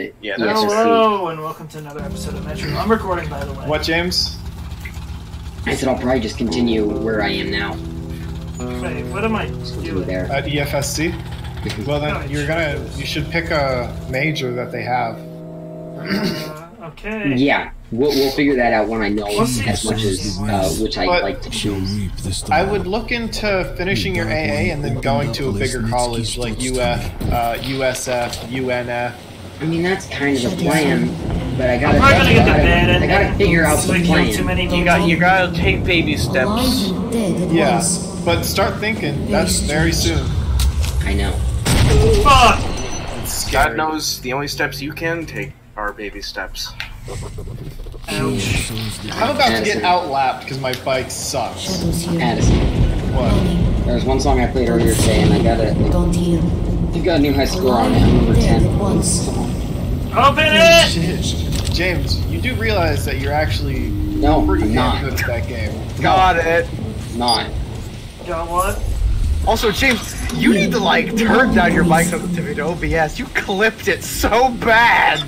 the Yeah, that's- Hello, and welcome to another episode of Metro. I'm recording, by the way. What, James? I said I'll probably just continue where I am now. Wait, what am I Continue doing? there. At EFSC? Well, then you're gonna. You should pick a major that they have. Uh, okay. Yeah, we'll, we'll figure that out when I know We'll see. as much as uh, which I But- like to choose. I would look into finishing your AA and then going to a bigger college like UF, uh, USF, UNF. I mean, that's kind of the plan, but I gotta, I'm not gonna get the I gotta, I gotta figure out the plan. Too many You got you gotta take baby steps. Alive and dead at Yeah, but start thinking. That's very soon. I know. Fuck! God knows the only steps you can take are baby steps. Ouch. I'm about to get outlapped because my bike sucks. Shadows. Addison, What? There was one song I played earlier today, and I got it. Don't hear. you got a new high score on it. I'm number 10. At once. Open it! Shit. James, you do realize that you're actually No, pretty I'm damn not. good at that game. Got it. Not. Got what? Also, James, you need to like turn down your mic sensitivity to OBS. You clipped it so bad.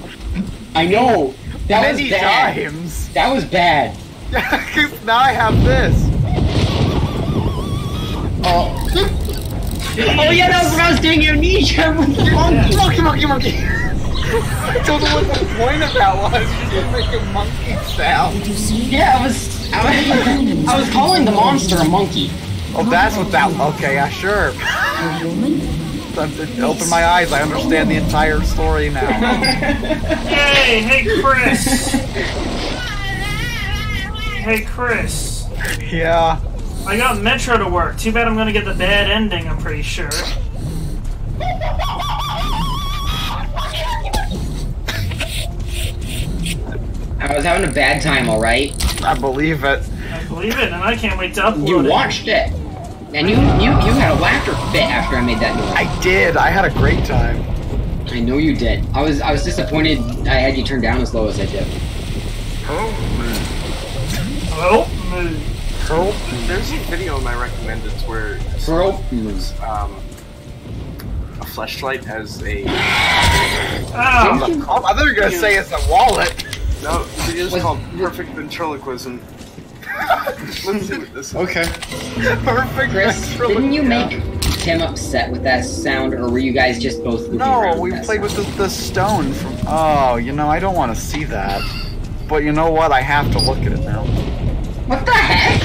I know! That was Many bad. times. That was bad. Now I have this. Oh, Oh yeah, that was when I was doing amnesia with the monkey. Monkey, monkey, monkey. I don't know what the point of that was. Just to make a monkey sound. Did you see? Yeah, I was, I was, I was calling the monster a monkey. Oh, that's what that. Okay, yeah, sure. A woman? Open my eyes. I understand the entire story now. Hey, hey, Chris! hey, Chris. yeah. I got Metro to work. Too bad I'm gonna get the bad ending, I'm pretty sure. I was having a bad time, alright? I believe it. I believe it, and I can't wait to upload You it. watched it. And you, you, you had a laughter fit after I made that noise. I did. I had a great time. I know you did. I was, I was disappointed I had you turned down as low as I did. Oh, move. Oh, there's a video in my recommendeds where it's, Bro, um, a flashlight as a Ow! Oh, I thought you were gonna say it's a wallet. no. The video's Was- called Perfect Ventriloquism. Let's see what this is. okay. Perfect. Chris, didn't you make Tim upset with that sound, or were you guys just both goofing around No, we that played sound? with the, the stone from. Oh, you know, I don't want to see that. But you know what? I have to look at it now. What the heck?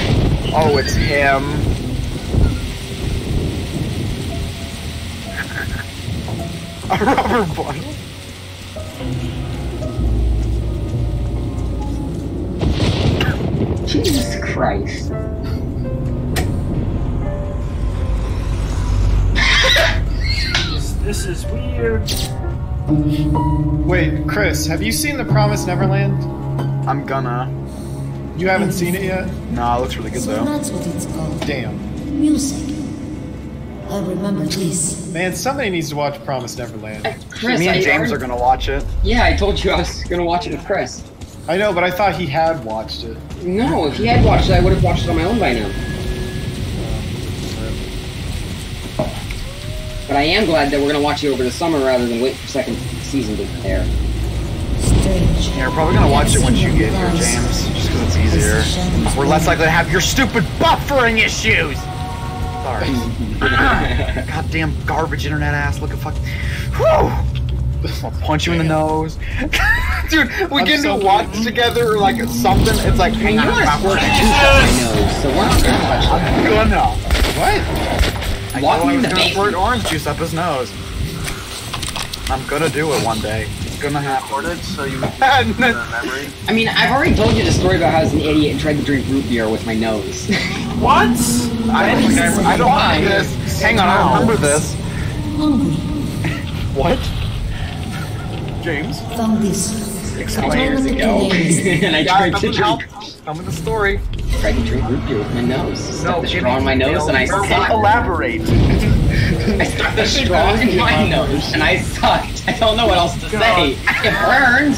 Oh, it's him. A rubber bottle. Jesus Christ. This, this is weird. Wait, Chris, have you seen The Promised Neverland? I'm gonna. You haven't seen it yet? Nah, it looks really good So though. that's what it's called. Damn. Music. I remember this. Man, somebody needs to watch Promised Neverland. Chris, Me and I James already- are gonna watch it. Yeah, I told you I was gonna watch it with Chris. I know, but I thought he had watched it. No, if he had watched it, I would have watched it on my own by now. But I am glad that we're gonna watch it over the summer rather than wait for second season to air. Strange. Yeah, we're probably gonna watch it once you get here, Lies. James. Just because it's easier. We're less likely to have your stupid buffering issues! Sorry. Goddamn garbage internet ass looking fuck. Whew! I'll punch you in the nose. Dude, we I'm get so into a watch together or like something, it's like, I hang on, I I'm squirted gonna. juice up my nose, so we're not gonna touch. I'm gonna. What? I Lock know me I in the gonna squirt orange juice up his nose. I'm gonna do it one day. It's gonna happen. Recorded so you can keep No. the memory. I mean, I've already told you the story about how I was an idiot and tried to drink root beer with my nose. What? I don't think I, I don't remember this. Hang on, I remember this. Hungry. What? James. Found this. Couple I years ago, the name is. and I Yeah, tried to something help. drink, Tell me the story. tried to drink root beer with my nose. Stuck the straw in my nose, and I Jimmy, sucked. Elaborate. I stuck the straw in my nose, and I sucked. I don't know what else to say. It burned.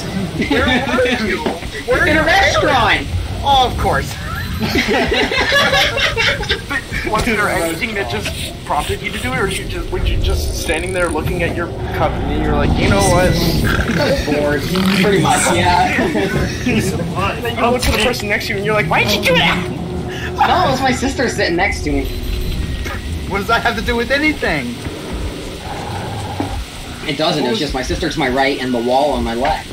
Where were you? Where In a restaurant. Oh, of course. Was there anything that just prompted you to do it, or you just were you just standing there looking at your cup and you're like, you know what? Bored. Pretty much, yeah. Piece of what? And then you look to the person next to you and you're like, why'd you do that? no, it was my sister sitting next to me. What does that have to do with anything? It doesn't. It was just my sister to my right and the wall on my left.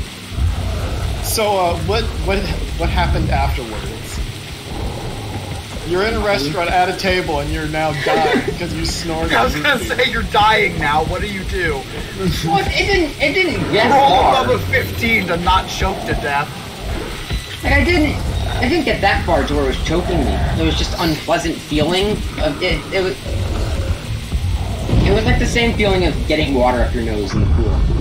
So, uh, what what what happened afterwards? You're in a restaurant at a table and you're now dying because you snorted. I was gonna say you're dying now. What do you do? Well, it didn't. It didn't get Roll far. above a 15 to not choke to death. Like I didn't. I didn't get that far to where it was choking me. It was just unpleasant feeling of it. It was. It was like the same feeling of getting water up your nose in the pool.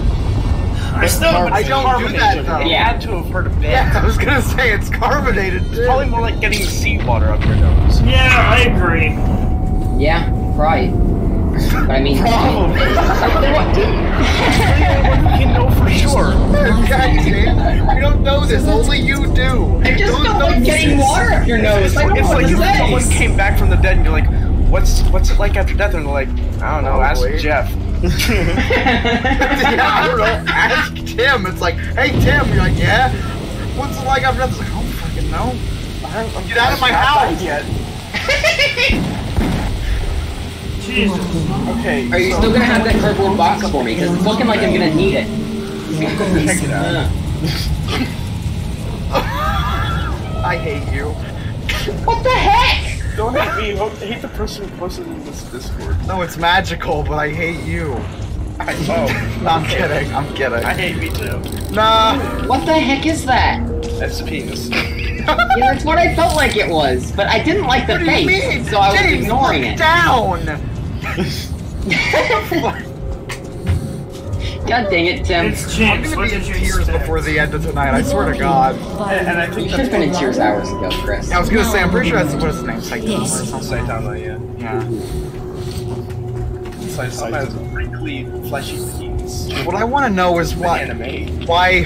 I still I don't do that though. You had to have heard of that. Yeah, I was gonna say it's carbonated. It's probably more like getting seawater up your nose. Yeah, I agree. Yeah, right. But I mean, what? You know for sure. God, James, we don't know this. Only you do. It just Those felt like getting water up your nose. It's I like, it's know like to if someone came back from the dead and you're like, what's what's it like after death? And they're like, I don't know, ask Probably. Jeff. Yeah, I don't know. Ask Tim. It's like, hey Tim. You're like, yeah. What's it like after that? It's like, I don't fucking know. Get out of my house. Yet. Jesus. Okay. Are you so- still gonna have that cardboard box for me? Because it's looking like I'm gonna need it. Check it out. I hate you. what the heck? Don't hate me. ho- Hate the person who posted in this Discord. No, it's magical, but I hate you. I, oh, No, I'm kidding. I'm kidding. I hate me too. Nah. What the heck is that? That's the penis. Yeah, that's what I felt like it was, but I didn't like the What face, so I was ignoring look it. down. God dang it, Tim. It's I'm James. gonna What be in tears expect? before the end of tonight. I swear to oh, God. And, and I You think should have that's been in tears hours ago, Chris. I was gonna say, I'm pretty sure that's what his name, Saitama or something. Saitama, yeah. Yeah. Saitama has a wrinkly, fleshy penis. What I want to know is The why, anime. why,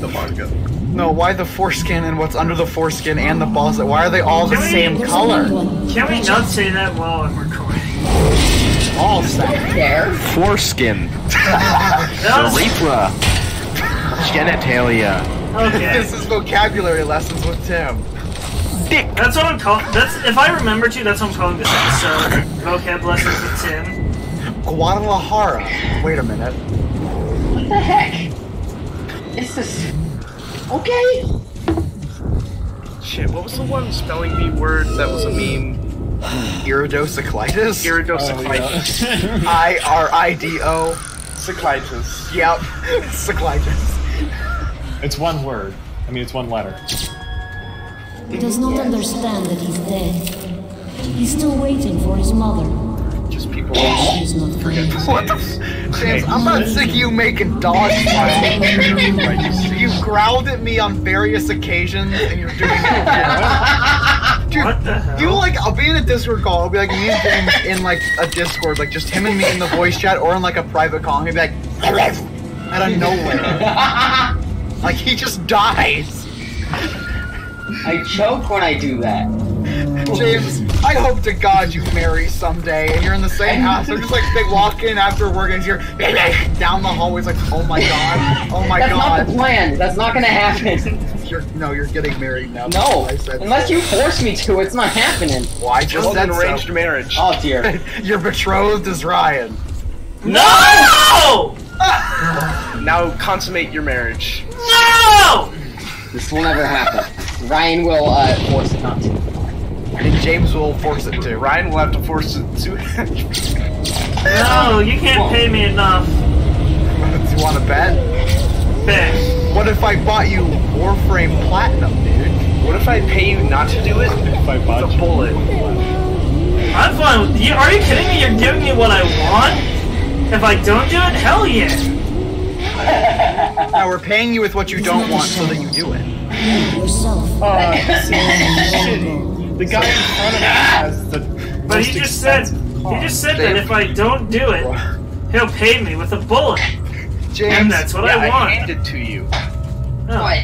The manga. no, why the foreskin and what's under the foreskin and the balls, why are they all the Can same There's color? another one. Can we not say that while I'm recording? All same. There. Foreskin, That urethra, genitalia. okay. This is vocabulary lessons with Tim. Dick. That's what I'm calling. That's if I remember to. That's what I'm calling this episode. Vocab lessons with Tim. Guadalajara. Wait a minute. What the heck? Is this... Okay. Shit, what was the one spelling bee word that was a meme? Iridocyclitis? Iridocyclitis. Oh, I R I D O. Cyclitis. Yep. Cyclitis. It's one word. I mean, it's one letter. He does not understand that he's dead. He's still waiting for his mother. Just people She's not forget fine. to say this. James, I'm not sick of you making dog smiles. You've growled at me on various occasions, and you're doing it again. Dude, What the hell? you like, I'll be in a Discord call. I'll be like, me and in like a Discord, like just him and me in the voice chat, or in like a private call. And he'd be like, out of nowhere, like he just dies. I choke when I do that. James, I hope to God you marry someday, and you're in the same house. I'm just like they walk in after work, and you're down the hallways, like, oh my god, oh my That's not the plan. That's not gonna happen. You're no, you're getting married now. No. I said Unless so. you force me to, it's not happening. Well, I just Well, said arranged so. marriage. Oh dear. Your betrothed is Ryan. No! Now consummate your marriage. No! This will never happen. Ryan will uh, force it not to. And James will force it to. Ryan will have to force it to. No, you can't pay me enough. Do you want to bet? Bet. What if I bought you Warframe Platinum, dude? what if I pay you not to do it? If I bought It's a you- bullet. I'm fine with you. Are you kidding me? You're giving me what I want? If I don't do it, hell yeah. Now we're paying you with what you don't want so that you do it. Yourself. Uh, see, shitty. The guy in front of me has the. But most he just said expensive he just said that if I don't do it, he'll pay me with a bullet. And James, that's what yeah, I I want. hand it to you. No, What?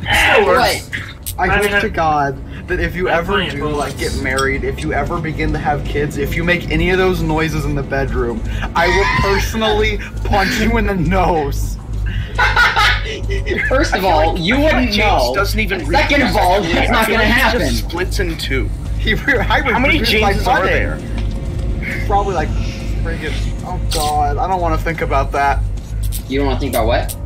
still works. What? I, I wish mean, to God that if you I have ever plenty of do like get married, if you ever begin to have kids, if you make any of those noises in the bedroom, I will personally punch you in the nose. First of all, like- you I feel like wouldn't James know. Doesn't even And Second read of all, these. that's not gonna like it happen. Just splits in two. He, I How many produce my are pudding. there? Probably like friggin' oh god, I don't want to think about that. You don't want to think about what?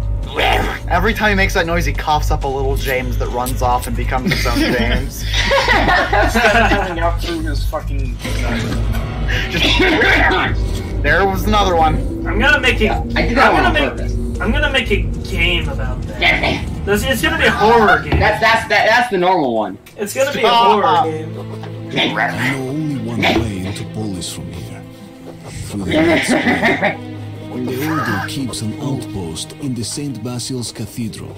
Every time he makes that noise, he coughs up a little James that runs off and becomes his own James. That's that coming out through his fucking. there was another one. I'm gonna make a. I did that I'm one gonna on make. purpose. I'm gonna make a game about that. That's This- It's gonna be a horror game. that's that, that's the normal one. It's gonna be a Stop. horror game. I know only one way into Polis from here. Through the next way. The Order keeps an outpost in the St. Basil's Cathedral.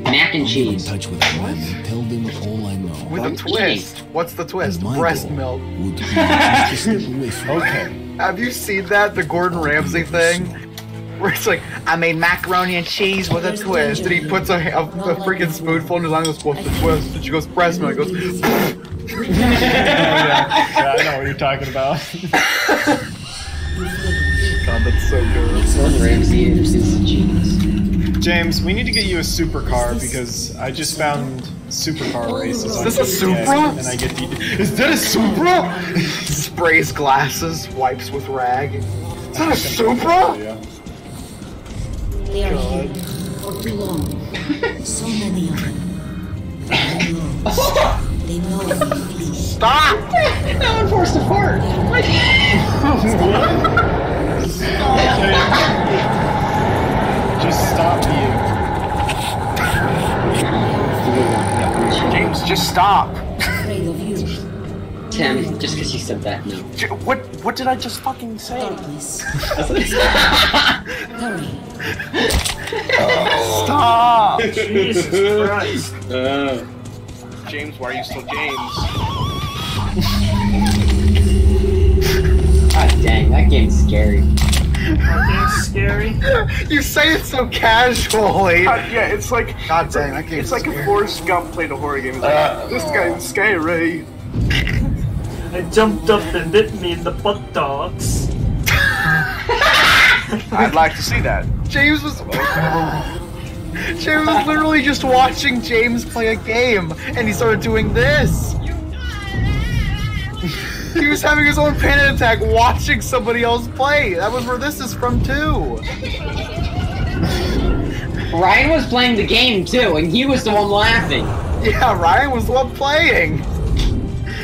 Mac and Get in touch with the men and tell them all I know. With a twist. What's the twist? Breast milk. Would be just to step away from Okay. Have you seen that? The Gordon Ramsay thing? Where it's like, I made macaroni and cheese with a twist. And he puts a, a, a freaking spoonful in his hand and goes, What's the twist? And she goes, Breast milk. He goes, Oh, yeah. yeah, I know what you're talking about. God, that's so good. Gordon Ramsay is is a genius. James, we need to get you a supercar because I just found supercar races. on Is this a GTA, Supra? And I get the. Is that a Supra? Sprays glasses, wipes with rag. Is that a Supra? Yeah. They are here for too long. So many of them. They know. They know we flee. Stop! No one forced apart. Just stop being. James, just stop. Afraid you. Tim, just because you said that, no. What? What did I just fucking say? Darkness. Hurry. Stop! Jesus Christ. Uh, James, why are you still James? God dang, that game's scary. That game's scary. You say it so casually. God, yeah, it's like God dang, that game's it's like if scary. Forrest Gump played a horror game. It's like, uh, this guy's scary. I jumped up and bit me in the buttocks. I'd like to see that. James was. James was literally just watching James play a game, and he started doing this. He was having his own panic attack watching somebody else play. That was where this is from too. Ryan was playing the game too, and he was the one laughing. Yeah, Ryan was the one playing.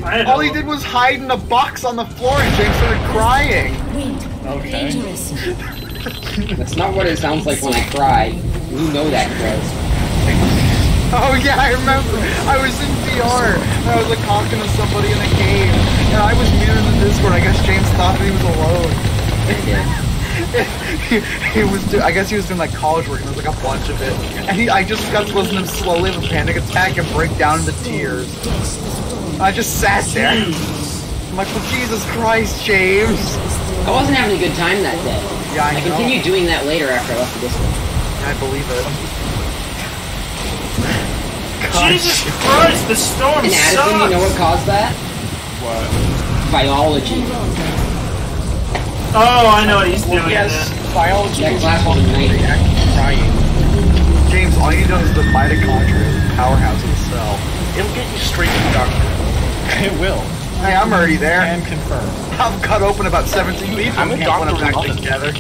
I All he did was hide in a box on the floor, and James started crying. Wait. Okay. Dangerous. That's not what it sounds like when I cry. You know that, Chris. Oh yeah, I remember. I was in VR. And I was like talking to somebody in a game, and I was muted in the Discord. I guess James thought that he was alone. he, he was. Do- I guess he was doing like college work, and there was like a bunch of it. And he, I just got to listen to him slowly have a panic attack and break down into tears. I just sat there. I'm like, well, Jesus Christ, James. I wasn't having a good time that day. Yeah, I, I know. continued doing that later after I left the Discord. I believe it. Jesus Christ, the storm And Addison, you know what caused that? What? Biology. Oh, I know what he's doing. Yes, then. biology That is class was fucking amazing. crying. James, all you know is the mitochondria is the powerhouse of the cell. It'll get you straight to the doctor. It will. Hey, I'm already there. And confirm. I've cut open about 17 people. I'm a Can't put them doctor back together.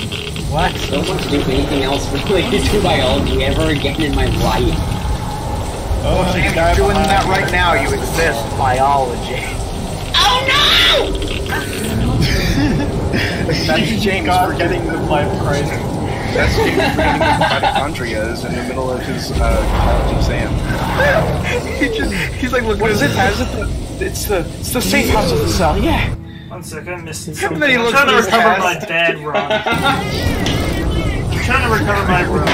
What? don't want to do anything else related to biology ever again in my life. Oh, the James, guy you're doing that right now. You exist. Biology. Oh no! That's James forgetting the life crisis. That's James forgetting what mitochondria is in the middle of his uh, college exam. he just, he's like, look, What is it? How is it? The, it's the it's the safe house of the cell. Yeah. One second, I missed And something. I'm trying to recover test. my bad run. I'm trying to recover my run.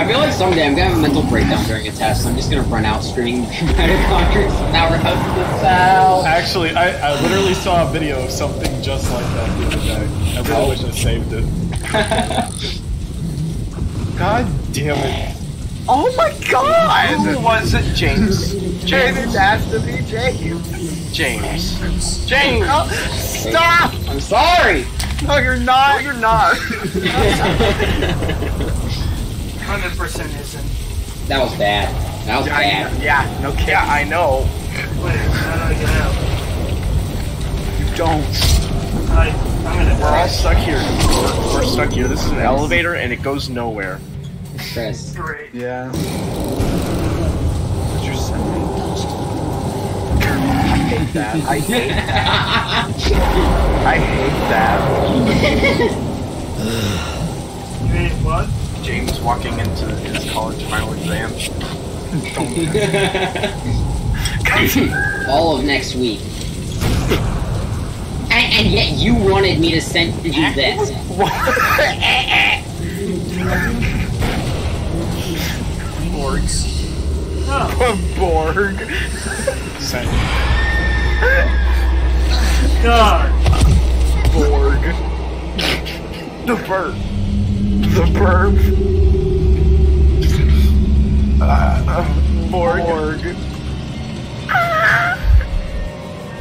I feel like someday I'm gonna have a mental breakdown during a test. I'm just gonna run out screaming mitochondria powerhouse of the cell. Actually, I, I literally saw a video of something just like that the other day. I really wish I saved it. God damn it. Oh my god! Who god! was it, James? James has to be James. James. James! Oh, stop! I'm sorry. No, you're No, not. you're not. Hundred percent isn't. That was bad. That was bad. Yeah, no kidding. yeah, I know. Wait, how do I get out? You don't. I, I'm gonna We're all stuck here. We're, we're stuck here. This is an elevator and it goes nowhere. Chris. Great. Yeah. Did you send? I hate that. I hate I hate that. You mean what? James walking into his college final exam. All of next week. And, and yet you wanted me to send you this. Oh, Borg. Send. God. Borg. The bird. The burp. Borg. Borg.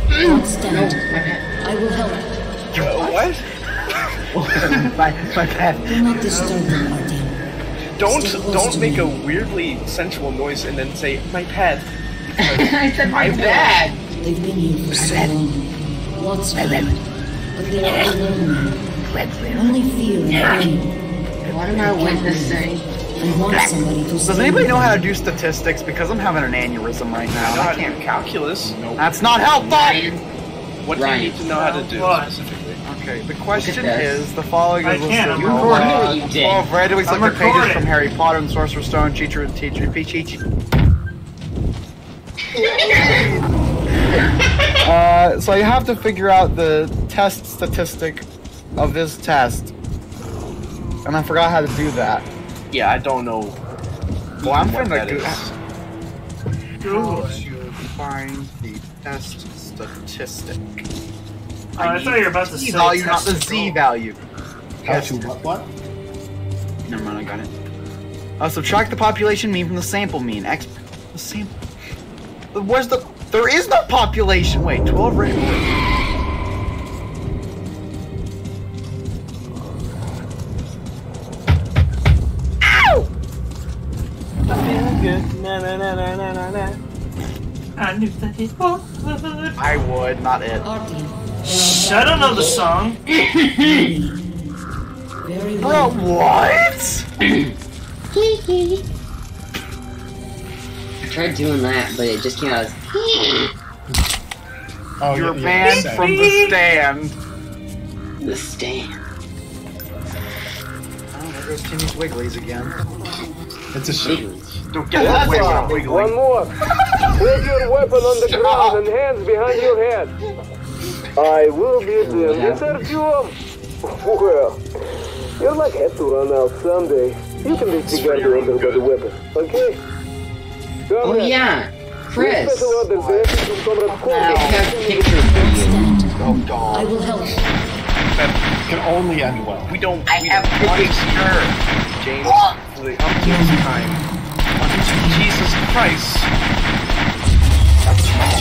Don't stand. I will help. What? my, my bad. Do not disturb them, Martin. Don't don't make me. a weirdly sensual noise and then say my pet. I said my bad. They've been here for so long. Lots of them. But they are all alone. Only fear and pain. What am I witnessing? And want somebody to Does save anybody know how to do statistics? Because I'm having an aneurysm right now. Not I can't. calculus. That's not helpful. Ryan, What do Ryan. you need to know how to do What? Specifically? Okay, the question is, the following I is can't, listed I'm recording. I know uh, what you did. 12 randomly I'm selected pages recording. from Harry Potter and Sorcerer's Stone, Teacher and Teacher, Peachy. Uh, so you have to figure out the test statistic of this test. And I forgot how to do that. Yeah, I don't know. Well, I'm what finna that do is. Google How to find the test statistic. Oh, I thought you were about to Z say value, not the Z value. How what? What? Never mind, I got it. Uh, subtract the population mean from the sample mean. X. The sample. Where's the? There is no population. Wait, twelve rate. Ow! I knew that it would. I would, not it. Artie. Shh, I don't know the song. Bro, what? I tried doing that, but it just came out as. Oh, You're yeah, yeah, banned send. from the stand. The stand. Oh, there goes Timmy's Wigglies again. It's a shame. Don't get that way One more. Place your weapon on the ground and hands behind your head. I will be the search you up. Well, your luck has to run out someday. You can be together under the weapon, okay? Oh Comrade, yeah, Chris. Special orders there from Comrade I have a picture for you. Oh, I will help. It can only end well. We don't. I we have don't the want picture. James for the umpteenth time. Jesus Christ!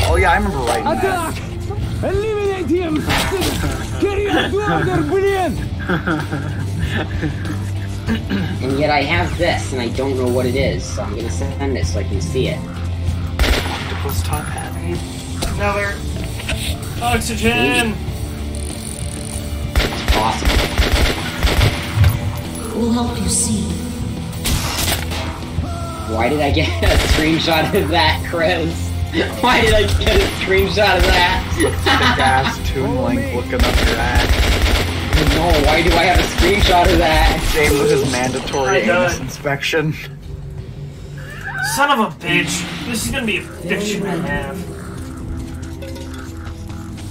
Oh yeah, I remember writing that. Eliminate him! Carry out your order, brilliant! And yet I have this, and I don't know what it is, so I'm gonna send it so I can see it. Octopus top hat. Another oxygen. It's possible. We'll help you see. Why did I get a screenshot of that, Chris? Why did I get a screenshot of that? Gas Toon Link looking up your ass. no, why do I have a screenshot of that? James with his mandatory anus inspection. Son of a bitch. This is gonna be a fiction and a half.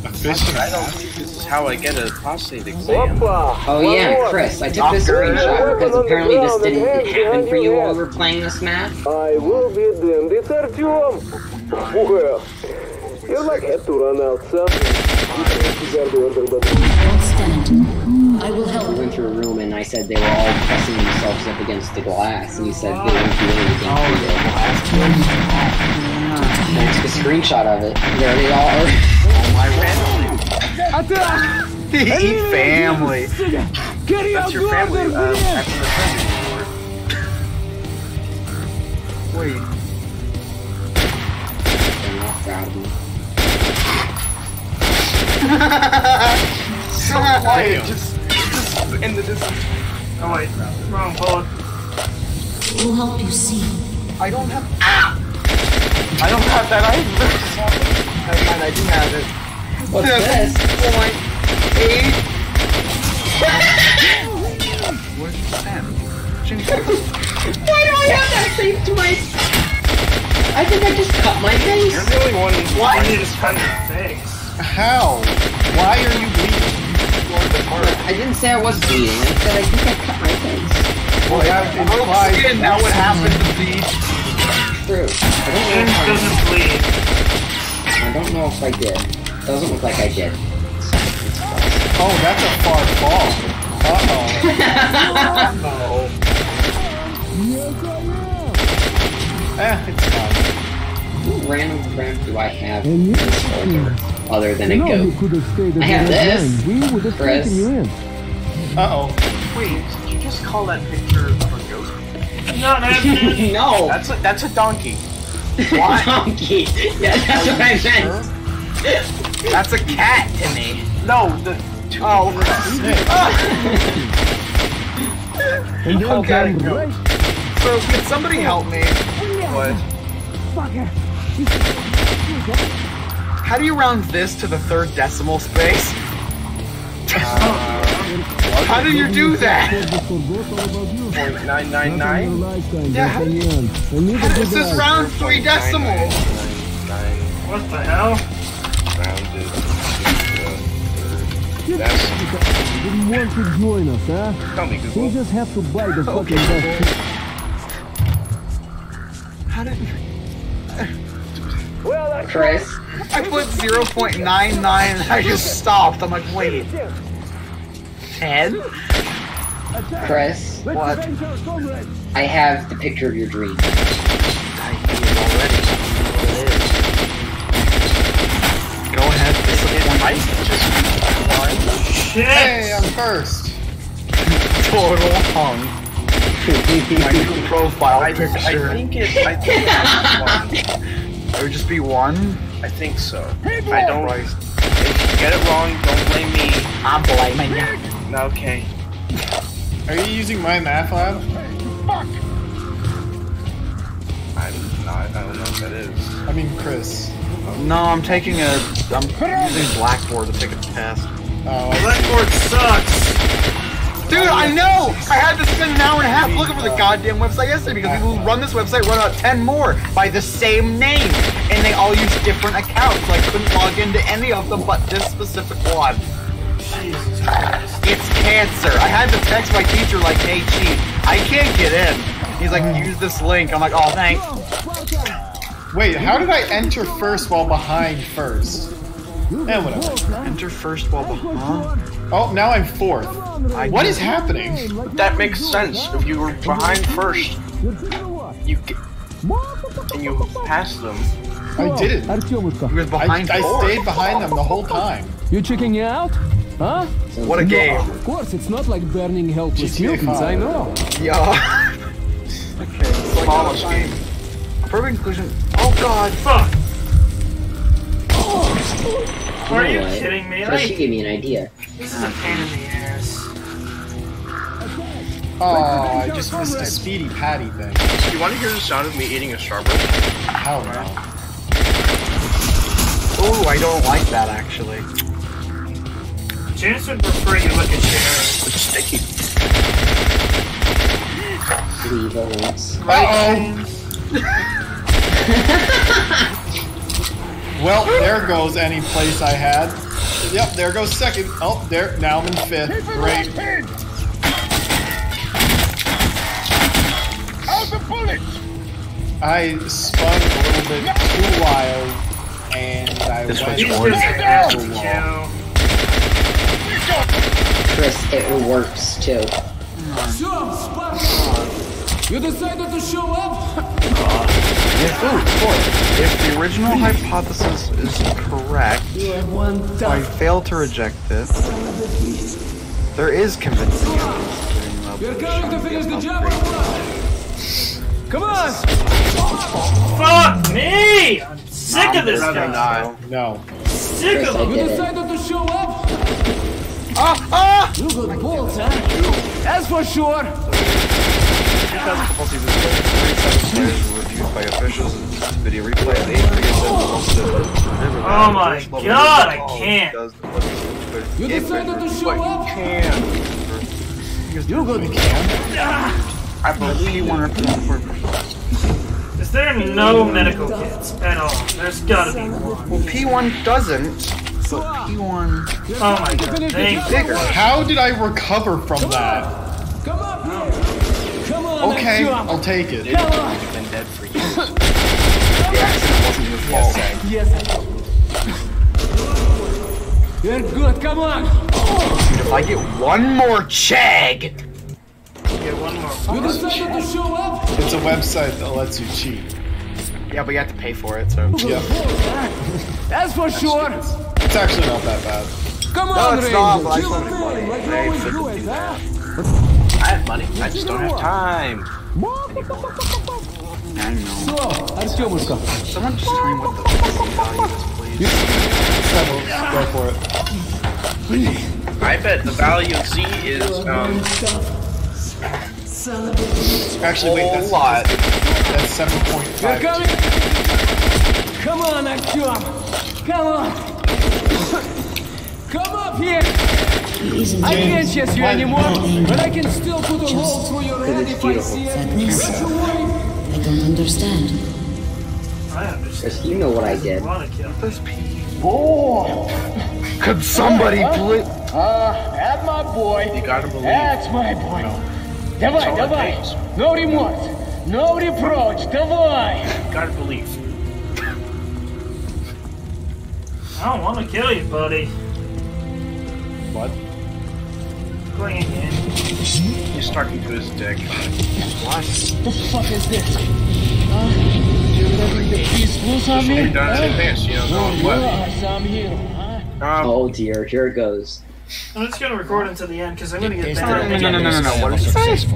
A fish and don't half. think this is how I get a prostate exam. Whoppa! Oh One yeah. Chris, I took this screenshot because apparently this didn't happen for you while we were playing this map. I will be them. They search you up. Well, your luck has to run out someday. You can be together under the Don't stand. I I will We help. went through a room and I said they were all pressing themselves up against the glass, and he said they weren't doing anything Oh, to the it. glass kills. And I took a screenshot of it. There they all are. Oh my family. Eat family. That's your family. Uh, Goliath. after the family Wait. I'm of me. So quiet. Just, just in the distance. Oh wait, wrong bullet. We'll help you see. I don't have. I don't have that either. Never mind, I do have it. What's this? Point eight. what is that? Why do I have that saved to my... I think I just cut my face. You're the only one. Why did you just cut your face? How? Why are you bleeding? I didn't say I was bleeding. I said I think I cut my face. Well, that implies Skin, that would happen to be. True. I don't know James if I, doesn't bleed. I don't know if I did. Doesn't look like I did. Oh, that's a far fall. Uh oh. Eh, it's fine. What random crap do I have in this folder other than a No, you goat? could have stayed I have this, Line. We would have Chris. taken you in. Uh oh. Wait, did you just call that picture of a ghost? Not happening. no! That's a that's a donkey. Donkey! Yeah, that's what I meant. That's a cat to me. No, the Oh. And then Okay, come go. So, can somebody help me? What? fucker. How do you round this to the third decimal space? Uh, how do you do that? Point nine nine nine. Yeah, how- does This is round three decimals. What the hell? rounded. You didn't want to join us, huh? Tell me, You Google. just have to buy the fucking Okay. Best. How Well, I Chris, I put 0.99 and I just stopped? I'm like, wait. 10? Chris, What? Defend our comrades. I have the picture of your dream. I knew it already. What it is. Go ahead, disappoint. I just Shit! Hey, I'm first. Total hung. My new profile I, I picture. think it. I think it's one. It would just be one. I think so. I don't. If you get it wrong, don't blame me. I'm blaming you. Okay. Are you using MyMathLab? Fuck. I'm not. I don't know what that is. I mean, Chris. No, I'm taking a. I'm using Blackboard to take a test. Oh, I Blackboard sucks. Dude, I know! I had to spend an hour and a half looking for the goddamn website yesterday because people who run this website run out 10 more by the same name. And they all use different accounts, I couldn't log into any of them but this specific one. It's cancer. I had to text my teacher like, hey, chief, I can't get in. He's like, use this link. I'm like, oh, thanks. Wait, how did I enter first while behind first? Eh, whatever. Enter first while behind. Oh, now I'm fourth. I What is happening? That makes sense. If you were behind first, you get, and you passed them. I didn't. He was I, behind I fourth. stayed behind them the whole time. You checking me out? Huh? What a game. Of course, it's not like burning helpless GTA mutants, I know. Yeah. okay, so I Smallest gotta game. Uh, Perfect conclusion. Oh god. Fuck. Are you know what? kidding me? Chris, you Like, gave me an idea. This is a pain in the ass. Oh, I just missed a speedy patty thing. Do you want to hear the sound of me eating a Starburst? Hell no. Ooh, I don't like that actually. James would prefer you look at Jared. It's sticky. Leave once. Well, there goes any place I had. Yep, there goes second. Oh, there. Now I'm in fifth. Great. How's the bullet? I spun a little bit too wild, and I This went one's These yours. guys are ass to kill. Chris, it works too. So, Spartan, you decided to show up? If, ooh, if the original hypothesis is correct, You I fail to reject it. There is convincing evidence. We're coming to finish the job or? Come on! Fuck me! I'm sick of this rather guy. not. No. Sick of I him. You decided to show up? Ah! Ah! You got balls, huh? That's for sure. 2012 season 37 players were reviewed by officials and video replay at 8 Oh my God, I can't. You decided to show up? You go to I believe 100% Is there no medical kits at all? There's gotta be one. Well, P1 doesn't, but P1 Oh my god, thank bigger. How did I recover from that? Come up here. Come on, Okay. I'll take it. Come on. Been dead for years. The accident wasn't your fault. Yes. You're good. Come on. Dude, If I get one more chag, you. Get one more. You decided to show up? It's a website that lets you cheat. yeah, but you have to pay for it, so. Yep. That's for sure. It's actually not that bad. Come No, on, it's Ranger. not, but I Chill told the thing, money. like you always do to it, huh? I have money. I just don't have time. I know. Hadi çıkıyor Burka. Someone just scream what the value is, You travel. Go for it. I bet the value of Z is um. Actually, wait. That's a lot. That's seven point five. They're coming. Come on, Akio. Come on. Come up here. He isn't I can't chase you Why- anymore, Danger. but I can still put a hole through your head it's if I beautiful. see it. Sadness. Don't you worry. I don't understand. I understand. Chris, you know what I did. A lot of kills. This P. Could somebody please? That's my boy. You gotta believe. That's my boy. Давай, all it давай. takes. No remorse. No reproach. Давай. You gotta believe. I don't want to kill you, buddy. What? Going again. He's talking to his dick. What? The fuck is this? Huh? You're letting the beast loose on me? We've done it in advance, you know, No, going you what? are some hero, huh? Um, Oh dear, here it goes. I'm just gonna record until the end because I'm gonna get No, better. no, no, no, no, no, no. What did you say?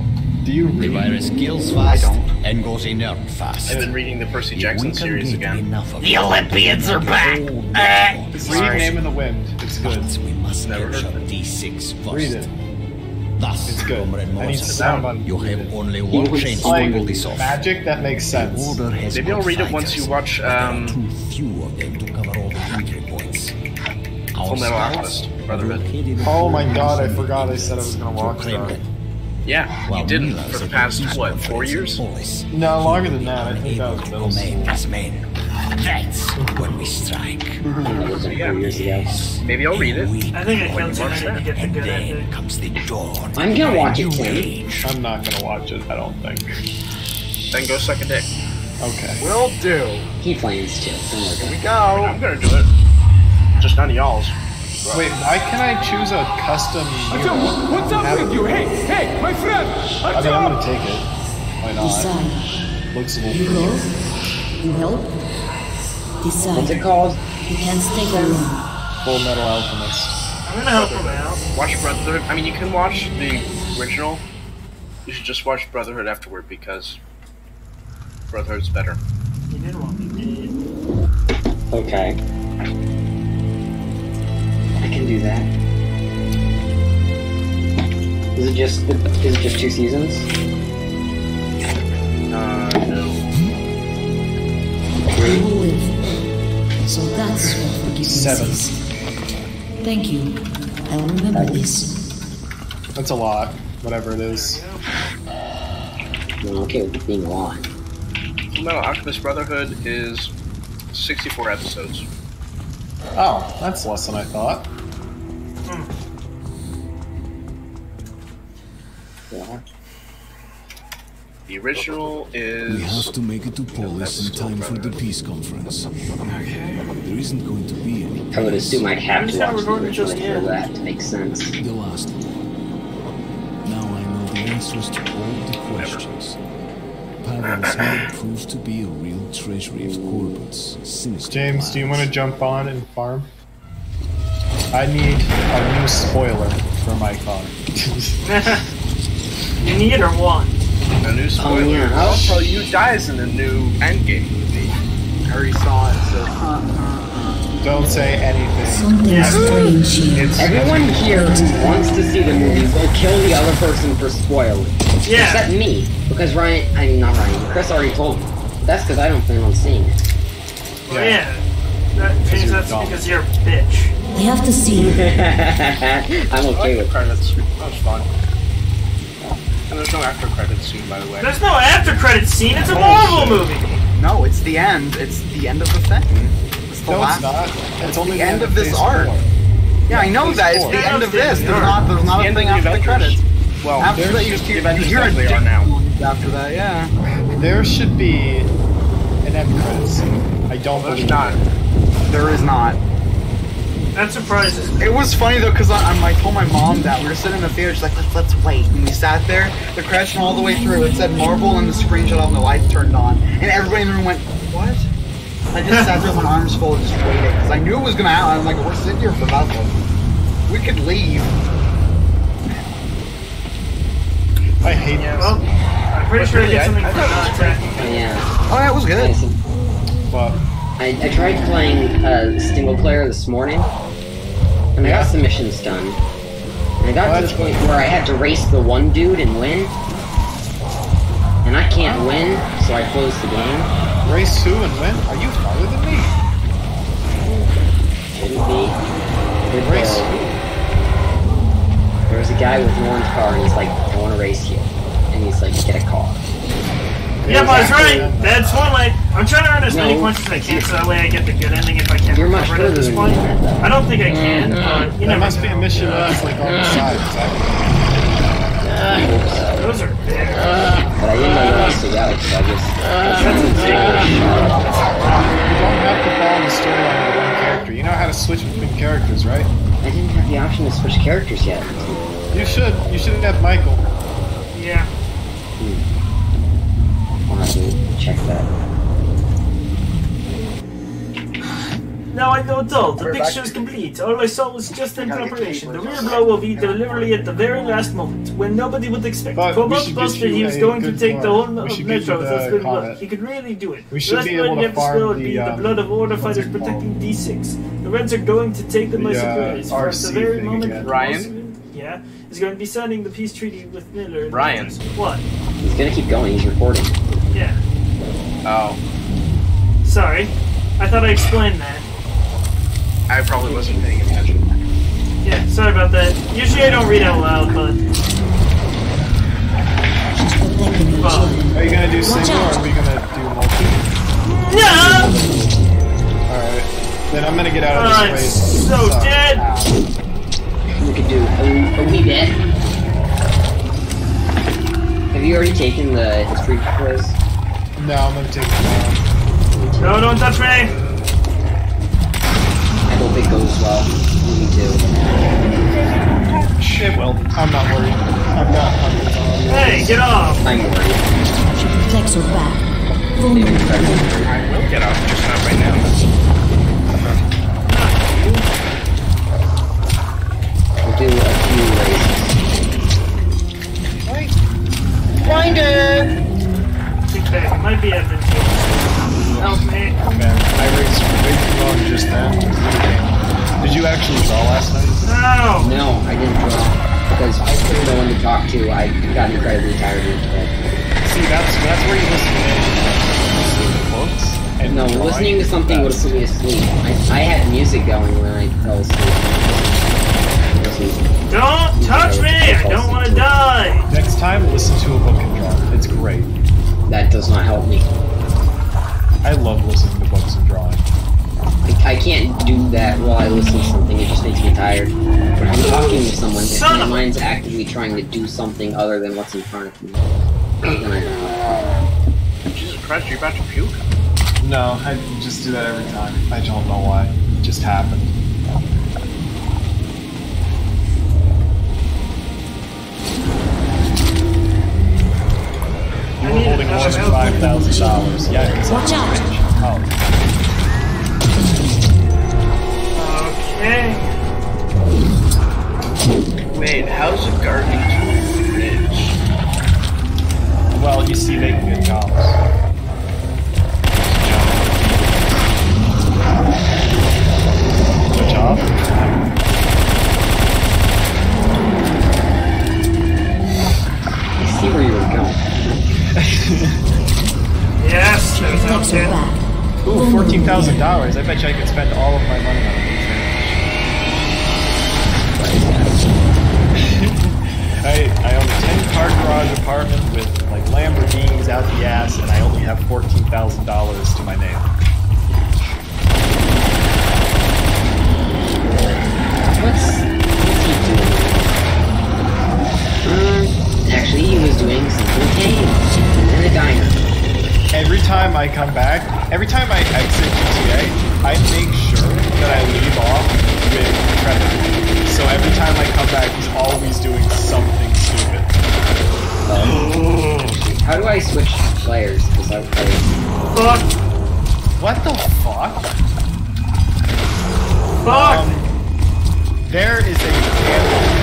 Do you The virus kills fast don't. and goes inert fast. I've been reading the Percy If Jackson we can series again. enough of The Olympians are back. Read Name in the Wind. It's good. But we must Never capture heard of D6 first. Read it. Thus, It's good. Comrade I need Morrison, sound on you have it. only one was chance to like pull this off. Magic, that makes sense. Order has Maybe I'll read it once you watch, but there are um, too few of them to cover all the entry points. Our Fullmetal Alchemist, Brotherhood. Oh my god, I forgot I said I was gonna to watch that. Kremlin. Yeah, While you didn't Mila for the set past, what, four years? Polis, No, longer than that. I think that was middle school. command his men. That's when we strike. That Yeah. four years ago. Maybe I'll read it. I think I killed too watch many to that. get the and good then ending. comes the dawn. I'm gonna watch it, New I'm not gonna watch it, I don't think. Then go suck a dick. Okay. Will do. He plans to. Don't worry about We go. I'm gonna do it. Just none of y'all's. Wait, why can I choose a custom? Until, what's up with you? Hey, hey, my friend! I mean, I'm gonna take it. Why not? Desire. Looks a little you prettier. You help. Decide. What's it called? You can't stay alone. Fullmetal Alchemist. I'm gonna help him out. Watch Brotherhood. I mean, you can watch the original. You should just watch Brotherhood afterward because Brotherhood's better. You did want me dead. Okay. I can do that. Is it just is it just two seasons? Uh, no. You will live. So that's what forgiveness Seven. is. Thank you. I'll remember this. That's a lot. Whatever it is. I'm okay with being a lot. Fullmetal Alchemist Brotherhood is 64 episodes. Oh, that's less than I thought. The original is... We have to make it to Polis in time for the peace conference. Okay. There isn't going to be any. I would assume I'd have I'm to just watch the original just for that to make sense. The last one. Now I know the answers to all the questions. Pavel's head proves to be a real treasury of Korbut's sinister James, do you want to jump on and farm? I need a new spoiler for my car. you need or want? A new spoiler. Oh, yeah. Also, you dies in the new Endgame movie. I already saw it, so. Uh, Don't say anything. Something Yeah. strange here. It's Everyone here who wants to see the movie will kill the other person for spoiling. Yeah. Except me, because Ryan, I mean not Ryan, Chris already told me. That's because I don't plan on seeing it. Well, yeah. That, James, that's dumb. because you're a bitch. I have to see. I'm okay with that. credits. That was fun. And there's no after credits scene, by the way. There's no after credit scene. It's a Marvel movie. no, it's the end. It's the end of the thing. Hmm. It's the no, last. it's not. It's only the end of this arc. four. Yeah, I know Phase that. It's the end of this. There's not. There's not a thing of the after the credits. Well, After that, you just the hear, you Avengers hear a as they are now. After that, yeah. There should be an end credits. scene. I don't There's not. There is not. That surprises me. It was funny though, cause I, I, I told my mom that we were sitting in the theater. She's like, "Let's let's wait." And we sat there. The credits went all the way through. It said Marvel and the screenshot on the lights turned on, and everybody in the room went, "What?" I just sat there with my arms folded, just waiting, cause I knew it was gonna happen. I'm like, "We're sitting here for nothing. We could leave." I hate Well, this. I'm pretty sure I really, get I- something I for thought it was not attacking. Yeah. Oh, that was good. Nice. But I, I tried playing uh, single player this morning, and I got some missions done. And I got to the point where I had to race the one dude and win. And I can't win, so I closed the game. race who and win? Are you farther than me? Shouldn't be. Good Race. There was a guy with an orange car, and he's like, I want to race you. And he's like, get a car. Yep, I was right. That's one way. I'm trying to earn as many points as I can, so that way I get the good ending if I can't You're much recover it at this point. me at that. I don't think I can, Mm-hmm. but you There never must be a know. mission that's like on the mm-hmm. side. Exactly. I hope so. Those are big. Uh, but I didn't know where else to go, so I just... Uh, mm-hmm. You don't have to follow the storyline of one character. You know how to switch between characters, right? I didn't have the option to switch characters yet. You should. You should have Michael. Yeah. I'll have to check that. Now I know it all. The We're picture is complete. All I saw was just in preparation. The real blow will be delivery at the very last moment, when nobody would expect. But For we most should busted, get you he was going to good take the farm. whole of should get Metro. the That's good blood. He could really do it. We should Last be blood able to the farm would the, be the um, blood of order what's fighters protecting D6. The Reds are going to take them by The, uh, surprise. For at the very thing moment, again. Ryan? Yeah, is going to be signing the peace treaty with Miller. and Ryan. What? He's gonna keep going, he's recording. Yeah. Oh, Sorry. I thought I explained that. I probably wasn't paying attention. Yeah, sorry about that. Usually I don't read out loud, but She's protecting your Well. Are you gonna do single or are we gonna do multi? no. Alright. Then I'm gonna get out of I'm this race. so Suck. dead. We could do a, a wee bit. Have you already taken the history quiz? No, I'm gonna take it tomorrow. No, don't touch me. I hope it goes well. Me too. It will. I'm not worried. I've got hundreds on. Hey, get off. I'm worried. She protects her back. Maybe Vulnerable. I will get out, just not right now. We'll do a few races. Kick back. It might be advantageous. Help me. Man, I raced way too long just then. Did you actually draw last night? No. No, I didn't draw. Because I couldn't know when to talk to. I got incredibly tired of it. See, that's that's where you listen to to books and No, listening to something would best. have put me asleep. I, I had music going when I fell asleep. Don't touch me. I don't want to die. Next time, listen to a book and draw. It's great. That does not help me. I love listening to books and drawing. I, I can't do that while I listen to something. It just makes me tired. When I'm talking to someone, if Son my of mind's actively trying to do something other than what's in front of me, then I don't know. Jesus Christ, are you about to puke? No, I just do that every time. I don't know why. It just happened. You were holding more than five thousand dollars. Yeah, it's Watch out! Oh, Okay. Wait, how's a gardening tool rich? well, you see, they can get jobs. Good job. See where you were going. Yes, there's Protect your Ooh, fourteen thousand dollars. I bet you I could spend all of my money on a new fridge. I, I own a ten car garage apartment with like Lamborghinis out the ass, and I only have fourteen thousand dollars to my name. What's, what's he doing? Uh, actually, he was doing something tame in a diner. Every time I come back, every time I exit GTA, I make sure that I leave off with Trevor. So every time I come back, he's always doing something stupid. How do I switch players? Because I, I Fuck. What the fuck? Fuck. Um, there is a candle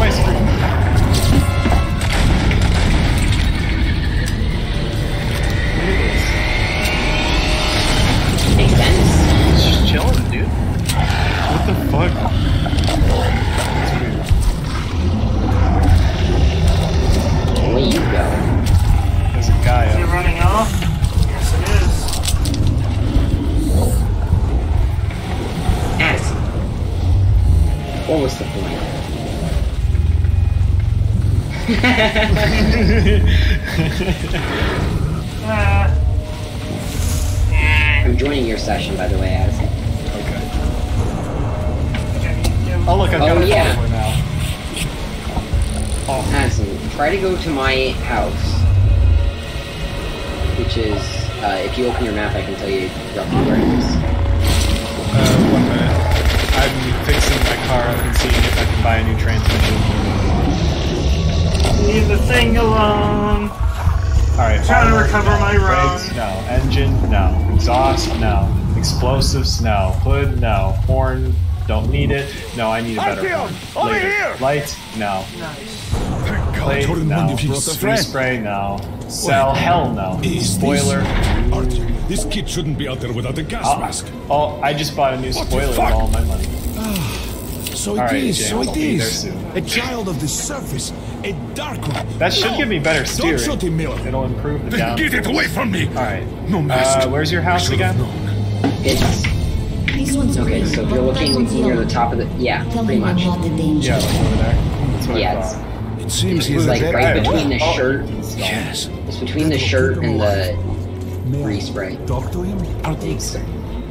my screen. Look at sense. It's just chilling, dude. What the fuck? That's weird. Away you go. There's a guy Is he up. running off? Yes, it is. Addison. What was the point? I'm joining your session, by the way, Addison. Okay. Oh look, I've got Oh, a yeah. now. Oh, Addison, try to go to my house. Which is, uh, if you open your map, I can tell you roughly where it is. uh, one minute. I'm fixing my car up and seeing if I can buy a new transmission. Leave the thing alone. Alright. Trying to recover no. my road. Brakes, no. Engine, no. Exhaust, no. Explosives, no. Hood, no. Horn, don't need it. No, I need a better horn. Later. Light, no. Nice. Plate, Jordan no. Mundy brought a friend. Spray, no. Cell, hell no. Spoiler. This... Artyom, this kid shouldn't be out there without a gas Oh, mask. oh, I just bought a new What spoiler with all my money. So it is. All right, so James, it I'll be there is. soon. A child of the surface, a dark one. That should No, give me better steering. Don't shoot him, Miller. It'll improve the down. Get it away from me. Alright. No mask. Uh, where's your house I should have again? known. It's, This one's okay, so if you're looking near the top of the, yeah, Tell pretty much. not the danger. Yeah, like over there. Yeah, it's. It seems it's like right Hey, between the oh. shirt, Yes. it's between the shirt and the Free spray. Talk to him. Artyom. It's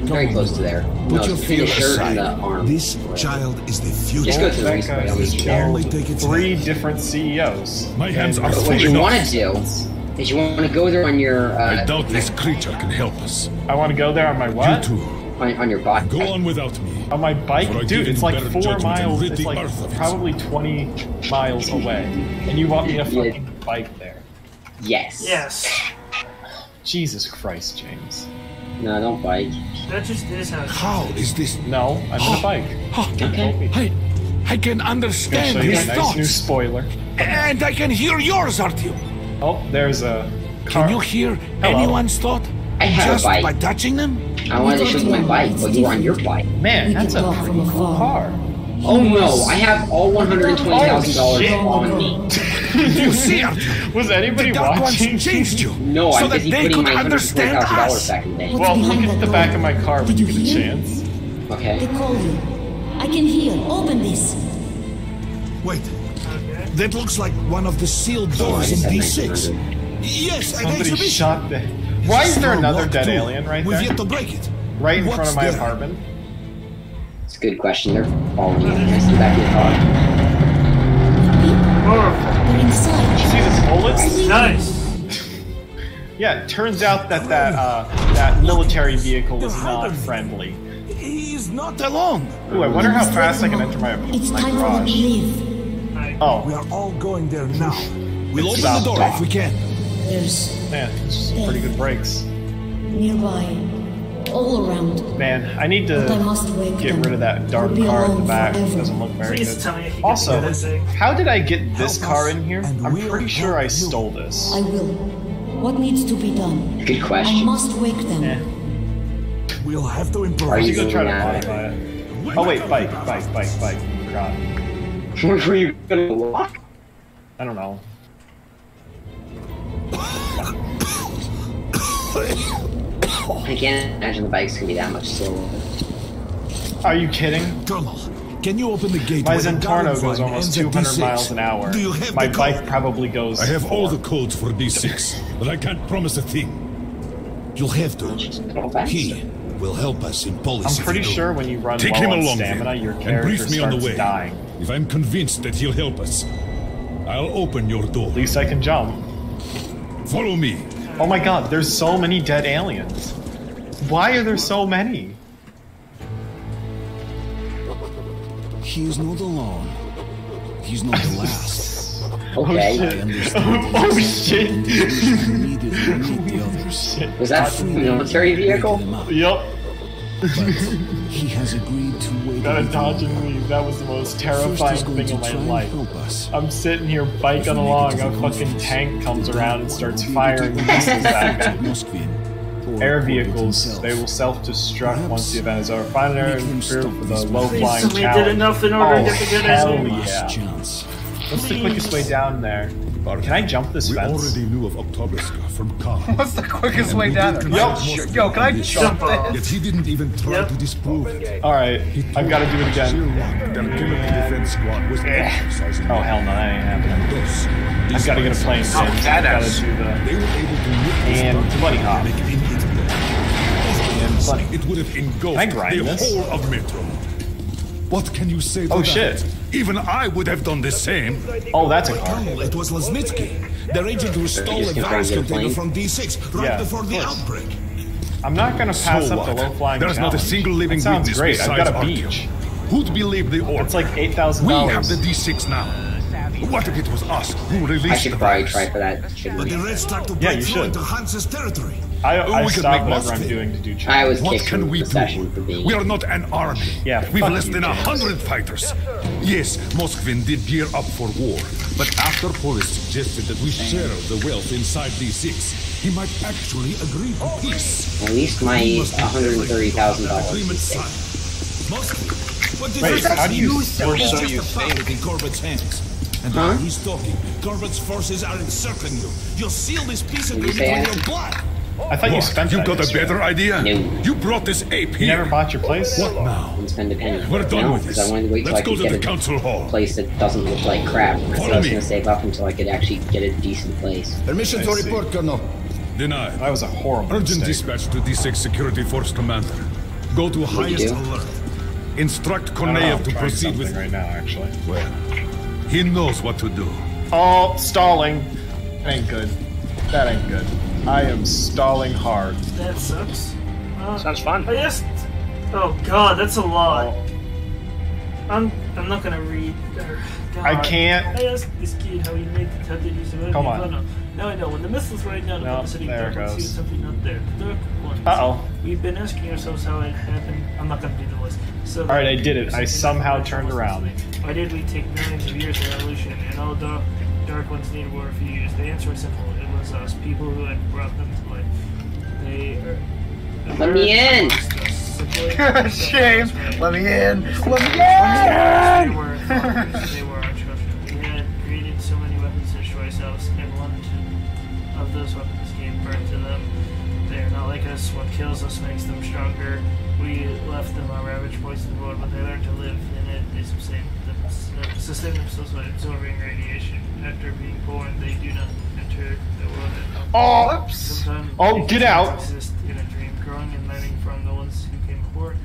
very close to there. Put it's your between the fear aside. and the arm. This child is the future. Just go to the That respray, guy I'll meet you there. Only take its Three head. different CEOs. My hands And- are full what you want to do is you want to go there on your I uh, doubt this creature can help us. I want to go there on my what? You too. on, on your bike. Go on without me. On my bike? Dude, it's like four miles. It's like earth of it. probably 20 miles away. And you want me to fucking bike there? Yes. Yes. Jesus Christ, James. No, don't bike. That just is how. How is this? No, I'm gonna oh. bike. Oh, okay. I, I can I'm gonna understand show you his my nice new spoiler. and I can hear yours, Artyom. Oh, there's a car. Can you hear Hello. anyone's thought? I have a Just bike. by touching them? I wanted to show you my bike, but you're on your bike. Man, We that's a pretty cool car. Oh no, I have all one hundred and twenty thousand dollars shit. on me. You see, Artyom? Was anybody The Dark watching? Ones changed you. No, so I'm that busy they putting could my hundred and twenty understand thousand dollars us. back in the bank. Well, look at the door? back of my car when Did you you get a hear? chance. They Okay. call you. I can hear. Open this. Wait, that looks like one of the sealed doors just in had D6. 1900. Yes, an Somebody exhibition. shot the. Why is there another dead too. alien right We've there? yet to break it. Right in What's front of my there? apartment? It's a good question. They're following you. Can I see the back of your car? Horrible. They're inside. See this bullets? Nice. Yeah, it turns out that that uh, that military vehicle is not friendly. He's not alone. Ooh, I wonder how fast I can enter my, It's my time for them to garage. leave. I, We Oh, are all going there now. We'll open the door if we can. There's man, this pretty good brakes. nearby, all around. Man, I need to must get them. rid of that dark car in the alone back. It doesn't look very please good. tell me I can Also, get through that thing. how did I get this Help car in here? I'm we'll pretty sure I you. stole this. I will. What needs to be done? Good question. I question. must wake them. Eh. We'll have to Are you should go try to modify it. Oh wait, bike, bike, bike, bike. Forgot. Were you gonna walk? I don't know. I can't imagine the bikes can be that much slower. Are you kidding? Colonel, can you open the gate? My where the Zentorno Garden goes Vine almost 200 miles an hour. Do you have My the bike code? probably goes. I have all the codes for D6, but I can't promise a thing. You'll have to. He will help us in policy. I'm pretty sure when you run Take low him on along stamina, then, your and character brief me on the way. dying. If I'm convinced that he'll help us, I'll open your door. At least I can jump. Follow me. Oh my god, there's so many dead aliens. Why are there so many? He is not alone. He's not the last. Okay. I understand. Oh, shit. Oh, and we wish I immediately meet the others. Was that a military vehicle? Break them up. Yup. But he has agreed to wait. Gotta dodge and leave. That was the most First, terrifying going thing to in my try and life. help us. I'm sitting here biking If we make it along, a fucking tank comes around and starts firing missiles at at me. Moskvin, Air vehicles. They will self-destruct Perhaps once the event is over. Find an air we can and crew stop for the low-flying Please, challenge. did enough in order oh, to get hell answer. Yeah. chance. What's the quickest way down there? Can I jump this We fence? already knew of Oktyabrskaya from Khan. What's the quickest way down there? Yo, confront yo, can I jump Jump off. this? Yet he didn't even try Yep. to disprove it. Alright, I've gotta do it Tier again. 1, their chemical defense squad was exercising Oh hell no, that ain't happening. Thus, I've gotta get a plane Oh, sim. badass. Gotta do the They were able to And Dr. bunny hop. And bunny. It would have Can I engulfed grind the this? whole of Metro. What can you say to Oh, that? shit. Even I would have done the same. Oh, that's a car. It was Lesnitsky, the agent who stole a gonna try gas to get a container from D6 right Yeah, before the outbreak. I'm not gonna pass so up what? the low flying There's not a single living that witness great. I've besides got a beach. Who'd believe the order? It's like eight thousand we have the D6 now. What if it was us who released I should the probably virus? try for that. But the? Reds start to Yeah, break you through into Hansa's territory. I, Oh, I we could stop make whatever I'm doing to do I was What can we the session for do? We are not an army. Yeah, We've less you, than a hundred fighters. Yes, Moskvin did gear up for war, but after Polis suggested that we share the wealth inside D6, he might actually agree to peace. At least my We must be very $130,000 agreement signed. Mostly. What did Wait, you how do you- It's or just so a you puppet in Korbut's hands. And Huh? while he's talking, Korbut's forces are encircling you. You'll seal this peace Did you agreement say with your blood. I thought you What? spent You that got a yesterday. better idea? No. You brought this ape You here. never bought your place? What now? Didn't spend a penny. We're done no, with this. I wanted to wait Let's I go could to the council hall. place that doesn't look like crap. Because Follow I was gonna save up until I could actually get a decent place. Permission I to see. report, Colonel. Denied. That was a horrible Urgent mistake. dispatch to D6 Security Force Commander. Go to What'd highest alert. Instruct I don't know, Koneyev I'm to proceed with. right now, actually. Well, he knows what to do. Oh, stalling. That ain't good. That ain't good. I am stalling hard. That sucks. Uh, Sounds fun. I just. Oh god, that's a lot. I'm. I'm not gonna read. Or, God. I can't. I asked this kid how he made the cut that he. Come on. inferno. Now I know when the missiles rain down No, the city, there it dark ones goes. see something up there. Dark ones. Uh-oh. We've been asking ourselves how it happened. I'm not gonna do the list. So. Alright, I did it. I somehow turned around. Why did we take millions of years of evolution and all dark, dark ones needed war for years? The answer is simple. It was us, people who had brought them to life. They. Uh, Let me in. amongst us, Shame. Let me in. Let me They in. were followers, they were our children. We had created so many weapons to destroy ourselves, and one of those weapons gave birth to them. They are not like us. What kills us makes them stronger. We left them a ravaged poisoned world, but they learned to live in it. They sustain, them, sustain themselves by absorbing radiation. After being born, they do not enter the world at all. Oh, Sometimes Oh, get out. Exist in a dream, growing and learning from the ones who came before.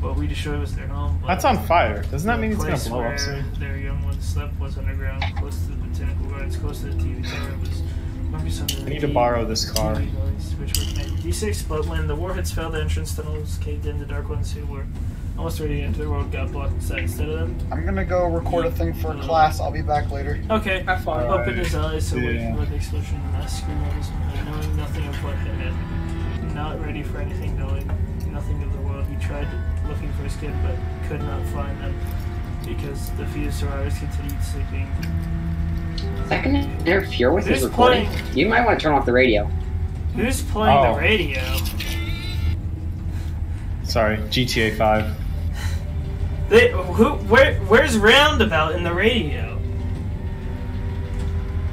what we destroyed was their home. but That's on fire. Doesn't that mean it's gonna blow up soon? Their young ones slept was underground, close to the botanical gardens, close to the TV tower. Was maybe some of I the need to borrow this car. Guys, which were D6, but when the warheads fell, the entrance tunnels caved in. The Dark Ones who were almost ready to enter the world got blocked inside instead of them. I'm gonna go record a thing for class. I'll be back later. Okay, Have fun. Open his eyes away Yeah. from where the explosion and mass scream was, knowing nothing of what had happened. Not ready for anything, knowing nothing of the world. He tried looking for his kid, but could not find them because the few survivors continued sleeping. Is that gonna interfere with his recording? playing? You might want to turn off the radio. Who's playing Oh. the radio? Sorry, GTA 5. They, who? Where? Where's Roundabout in the radio?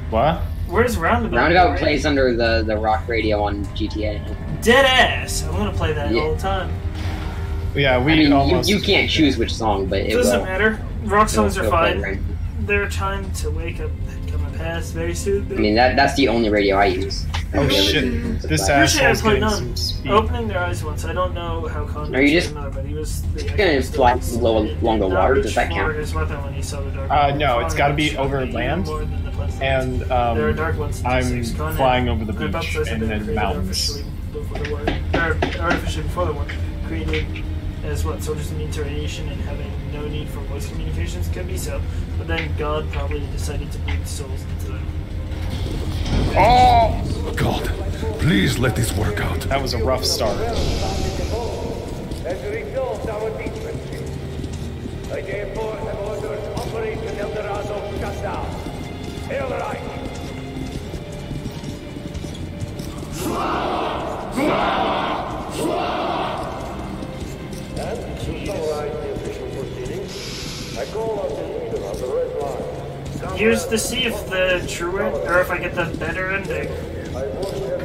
What? Where's Roundabout? in the Roundabout plays under the, the rock radio on GTA. Dead ass. I want to play that Yeah. all the time. Yeah, we I mean, you, almost. you can't choose which song, but it Doesn't will. matter. Rock songs it'll- are it'll fine. right. Their time to wake up coming past very soon. I mean, that that's the only radio I use. Oh Every other shit! This flat. Usually I asshole's play getting none. some speed. Opening their eyes once. I don't know how confident Are you just another, but he was the gonna fly low along the water? reach Does that for count? His weapon when he saw the dark Uh, no, it's gotta be over land, more than the Pleasant And Lands. there are um, dark ones I'm Conan, flying over the good beach baptized and have been then created mountains. Artificially before the war, or artificially before the war, created as what soldiers immune to radiation and having no need for voice communications could be so. But then God probably decided to breathe souls into them. Oh! God, please let this work out. That was a rough start. As a result, our defenses. I therefore have ordered Operation El Dorado shut down. Hail right. And to summarize the official proceedings, I call on the leader of the Red Line. Here's to see if the true end, or if I get the better ending.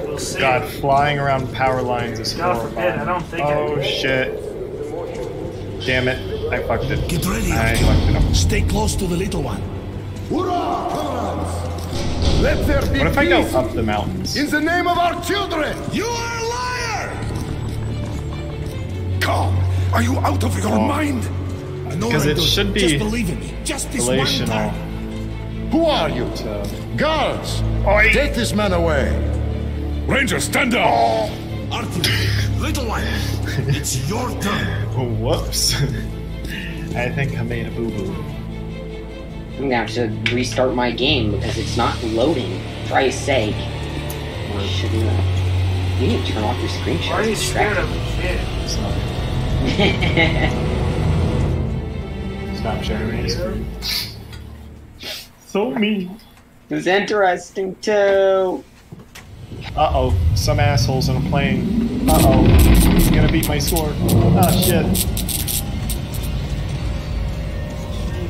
We'll see. God, flying around power lines is God horrifying. forbid, I don't think Oh will. shit! Damn it! I fucked it. Get ready, I fucked it up. Stay close to the little one. Hurrah, comrades! Let there be What if I go up the mountains? in the name of our children! You are a liar! Come! Are you out of your Oh. mind? No, Because it Raidus, should be Just believe in me. Just this one Relational. time. Who are you? So, Guards! Oi! Take this man away. Ranger, stand down! Oh, Arthur, little one, it's your turn. oh, whoops! I think I made a boo boo. I'm gonna have to restart my game because it's not loading. For Christ's sake. Should you, you need to turn off your screen. Why are you scared of a kid? distracting. Stop sharing my screen. So mean. it was interesting too. Uh oh, some assholes in a plane. Uh oh, he's gonna beat my sword. Oh shit.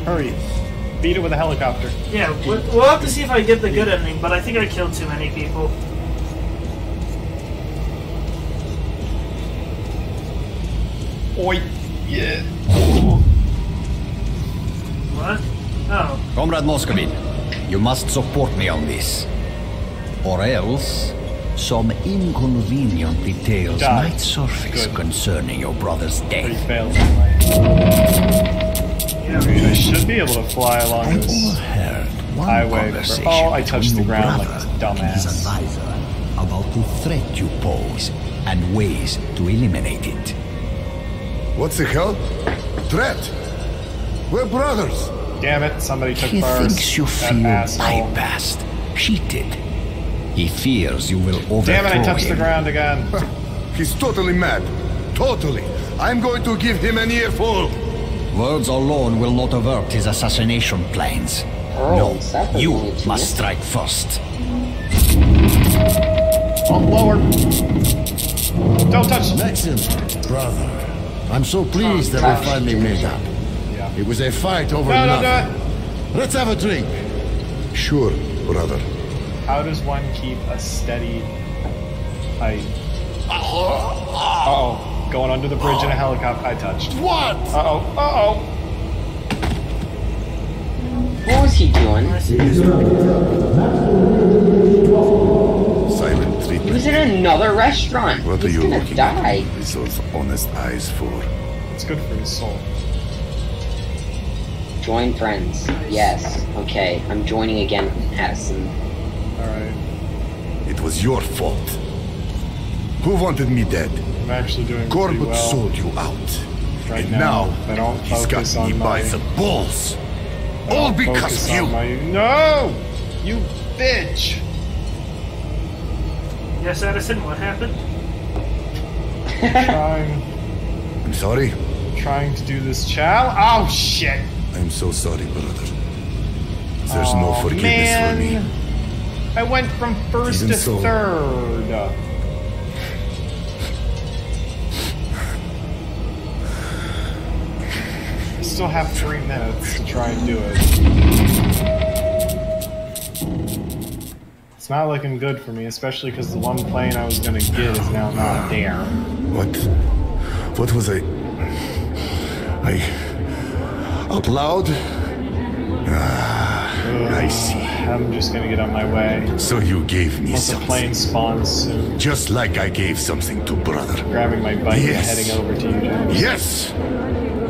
Hurry, beat it with a helicopter. Yeah, we'll, we'll have to see if I get the good ending, but I think I killed too many people. Oi, yeah. What? Oh. Comrade Moskvin, you must support me on this. Or else, some inconvenient details Die. might surface Good. concerning your brother's Pretty death. failed anyway. I mean, I should be able to fly along I this. overheard one highway for- conversation oh, I touched the your ground like brother a and his dumbass. advisor about the threat you pose and ways to eliminate it. What the hell? Threat? We're brothers. Damn it, somebody took He first. thinks you That feel asshole. bypassed, cheated. He fears you will overthrow Damn it, I touched the ground again. He's totally mad. Totally. I'm going to give him an earful. Words alone will not avert his assassination plans. Oh, no, you must strike first. Oh, lower. Don't touch. Maxim, brother. I'm so pleased that we finally made up. Yeah. It was a fight over No, don't nothing. do it. Let's have a drink. Sure, brother. How does one keep a steady height? Uh oh. Going under the bridge in a helicopter. I touched. What? Uh oh. Uh oh. What was he doing? Silent He was in another restaurant. What are you gonna looking die. at with those honest eyes for? It's good for his soul. Join friends. Yes. Okay, I'm joining again, Addison. Alright. It was your fault. Who wanted me dead? I'm actually doing pretty Korbut well. sold you out. Right and now, now, I don't he's got me on by the balls. All because of you. my- No! You bitch! Yes, Addison, what happened? trying, I'm sorry. trying to do this chow. Oh shit! I'm so sorry, brother. There's no forgiveness man. for me. I went from first Even to so. third. I still have three minutes to try and do it. It's not looking good for me, especially because the one plane I was gonna get is now not there. What? What was I? I. Out loud? Ah, I see. I'm just gonna get on my way. So you gave me Once the something. plane spawns soon, Just like I gave something to brother. grabbing my bike Yes. and heading over to you, James. Yes!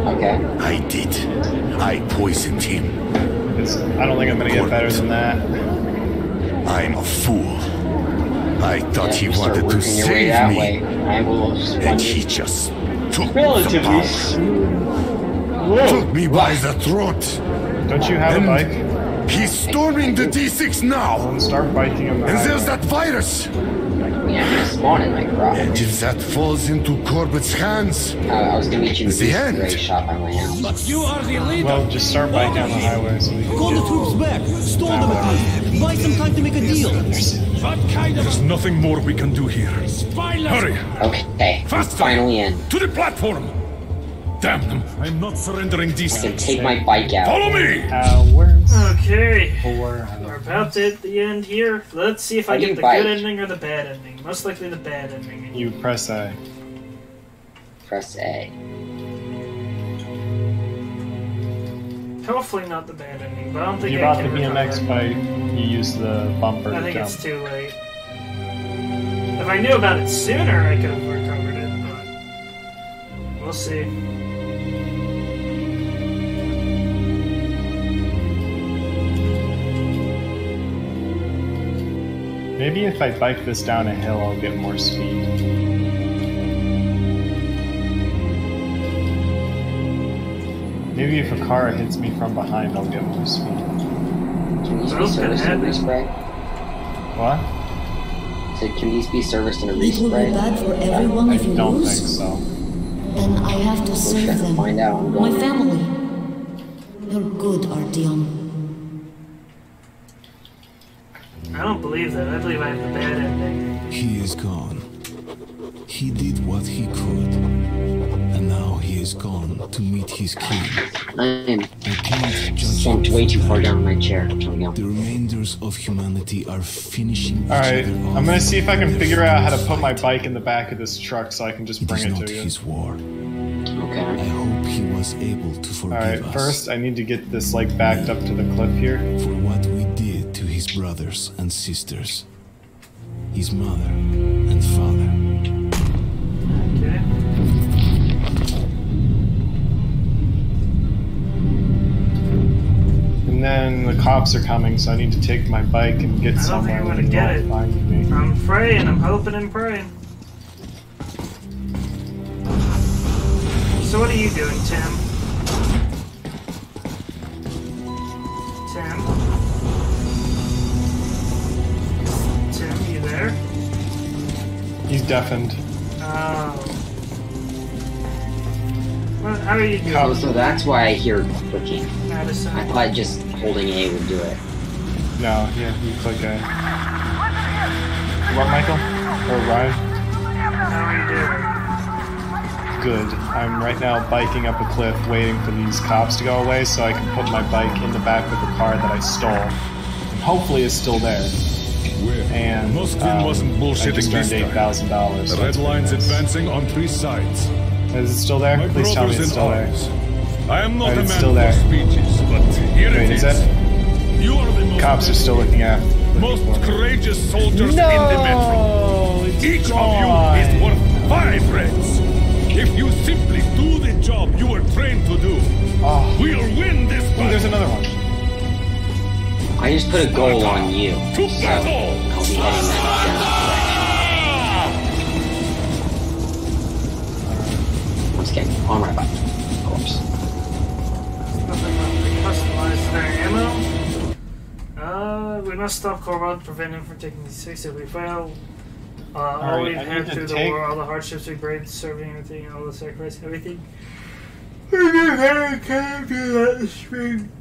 Okay. I did. I poisoned him. It's- I don't think I'm gonna get better than that. I'm a fool. I thought Yeah, he wanted to working your way save me. way. I will And he just took Relatively the power. Took me by the throat. Don't you have And a bike? He's storming the D6 now. Then start biking on the And there's that virus. Yeah, just spawn in like rock. And if that falls into Korbut's hands, Uh, I was gonna meet you in the the end. gray shop by my house. But you are the leader. Well, just start biking on the highway so we can Call the troops back. Stall them at least. Buy some time to make a deal. What kind of... There's nothing more we can do here. Hurry! Okay, I'm Faster! finally in. To the platform! Damn them! I'm not surrendering these. I can take my bike out. Follow me! hours. Okay. Four We're about to hit the end here. Let's see if I How do get the bike? good ending or the bad ending. Most likely the bad ending. You press A. Press A. Hopefully not the bad ending, but I don't think you I bought the BMX bike, you use the bumper I to think jump. it's too late. If I knew about it sooner, I could have recovered it, but we'll see. Maybe if I bike this down a hill, I'll get more speed. Maybe if a car hits me from behind, I'll get more speed. Can these be serviced in a good. respray? What? So can these be serviced in a It will be bad for everyone I if you don't lose. think so. Then I have to We'll save them. find out. I'm My going. family. You're good, Artyom. I don't believe that. I believe I have the bad ending. He is gone. He did what he could. And now he is gone to meet his king. I'm I can't judge slumped way too far down in my chair. There we go. The remainders of humanity are finishing Alright, other I'm gonna see if I can figure out how to put my bike in the back of this truck so I can just It bring is it not to you. his war. I hope he was able to forgive Alright, us first I need to get this like backed up to the cliff here. for what we did to his brothers and sisters, his mother and father. Then the cops are coming, so I need to take my bike and get I don't think somewhere I'm where gonna get it. I'm praying. I'm hoping and praying. So what are you doing, Tim? Tim? Tim, you there? He's deafened. Oh. What, how are you oh, doing, Oh, so that's why I hear clicking. Madison? I thought just holding A would do it. No, yeah, you click A. What, Michael? Or Ryan? How you doing? Good. I'm right now biking up a cliff waiting for these cops to go away so I can put my bike in the back of the car that I stole. And hopefully it's still there. Where? And Moskvin um, wasn't I bullshitting just earned $8,000. The red line's advancing on three sides. Is it still there? My Please tell me it's in still there. Arms. I am not Alright, a man still there. speeches, but here Wait, it is is. You are the most Cops are still looking after. most courageous soldiers No, in the metro. it's Each gone. of you is worth five reds. If you simply do the job you were trained to do, Oh. we'll win this Ooh, there's another one. I just put a goal on you, so I'll be heading that general direction. Once again, on my bike, ammo. Uh, we must stop Korbut, prevent him from taking these six if we fail. Uh, all Alright, we've had through the take- war, all the hardships we braved, serving everything, all the sacrifice, everything. We did very kind to that spring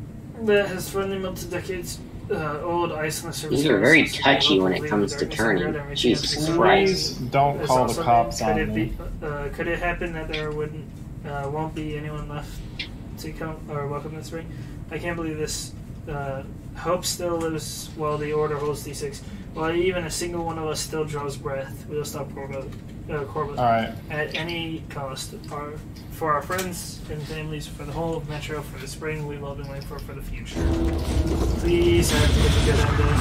that has finally melted decades. Uh, old ice and the surface. These are very touchy when it comes to turning. Jesus Christ. Please don't It's call the cops been- could on it me. Be, uh, could it happen that there wouldn't uh, won't be anyone left to come or welcome this ring? I can't believe this. Uh, hope still lives while the order holds D6. While even a single one of us still draws breath, we will stop Korbut, uh, Korbut Alright. at any cost. Our, for our friends and families, for the whole of Metro, for the spring we love and wait for, for the future. Please, I have to get a good ending.